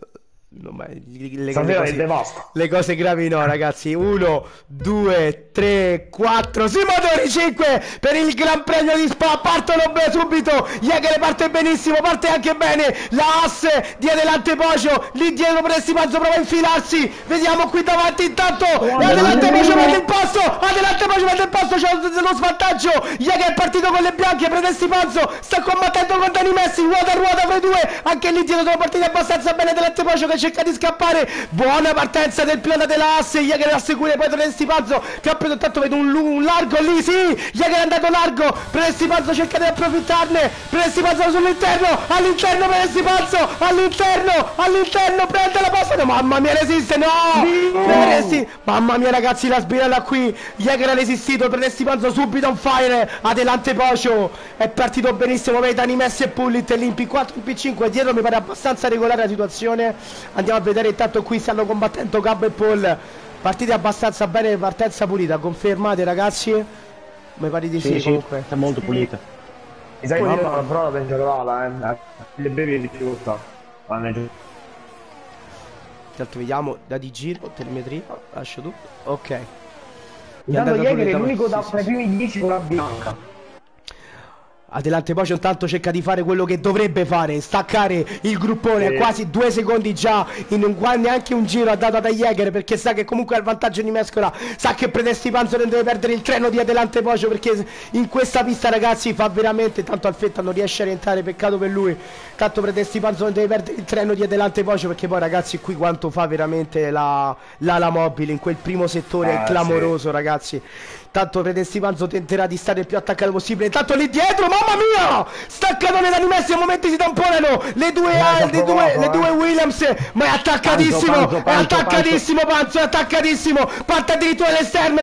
Speaker 2: le, cose, le cose gravi no ragazzi. 1 2 3 4 sì motori 5 per il Gran Premio di Spa. Partono bene subito. Jäger parte benissimo parte anche bene. La asse di Adelante Pocio lì dietro Presti Pazzo prova a infilarsi. Vediamo qui davanti intanto. Adelante Pocio prende il passo. Adelante Pocio prende il passo. C'è lo svantaggio. Jäger è partito con le bianche Presti Pazzo sta combattendo con Dani Messi. Ruota ruota fra i due. Anche lì dietro sono partiti abbastanza bene Adelante Pocio che cerca di scappare. Buona partenza del pilota della asse Jäger assicura poi Presti Pazzo che preso intanto vedo un, un largo lì sì Jäger è andato largo Presti Pazzo cerca di approfittarne Presti Pazzo sull'interno all'interno Presti Pazzo all'interno all'interno prende la passa no, mamma mia resiste no Presti mamma mia ragazzi la sbirella qui Jäger ha resistito Presti Pazzo subito on fire Adelante Pocio è partito benissimo vedi Dani Messi e Pullit lì in P4 in P5 dietro mi pare abbastanza regolare la situazione andiamo a vedere intanto qui stanno combattendo Gab e Paul partite abbastanza bene partenza pulita confermate ragazzi mi pare di sì,
Speaker 3: Sì, sì,
Speaker 2: comunque
Speaker 3: è molto pulita.
Speaker 1: Mi sa che io la prova in generale, eh. Le bevi di difficoltà. Vanno giù.
Speaker 2: intanto vediamo da di giro telemetria lascio tutto ok
Speaker 1: Intanto Jäger è l'unico da
Speaker 2: sì, sì.
Speaker 1: primi 10 con la bianca.
Speaker 2: Adelante Pocio intanto cerca di fare quello che dovrebbe fare, staccare il gruppone,
Speaker 1: Sì.
Speaker 2: quasi due secondi già, in un, neanche un giro ha dato da Jäger perché sa che comunque ha il vantaggio di Mescola, sa che Predesti Panzo non deve perdere il treno di Adelante Pocio perché in questa pista ragazzi fa veramente, tanto Alfetta non riesce a rientrare, peccato per lui, tanto Predesti Panzo non deve perdere il treno di Adelante Pocio perché poi ragazzi qui quanto fa veramente la, l'ala mobile in quel primo settore è
Speaker 1: Ah,
Speaker 2: clamoroso ragazzi. Tanto Predesti Panzo tenterà di stare il più attaccato possibile. Intanto lì dietro, mamma mia! Staccatone da Messi, a momenti si tamponano. Le due,
Speaker 1: Dai,
Speaker 2: le due,
Speaker 1: provato,
Speaker 2: le
Speaker 1: eh.
Speaker 2: due Williams, ma è attaccatissimo!
Speaker 3: Panzo, Panzo,
Speaker 2: è
Speaker 3: Panzo,
Speaker 2: attaccatissimo Panzo, è attaccatissimo! Parte addirittura all'esterno.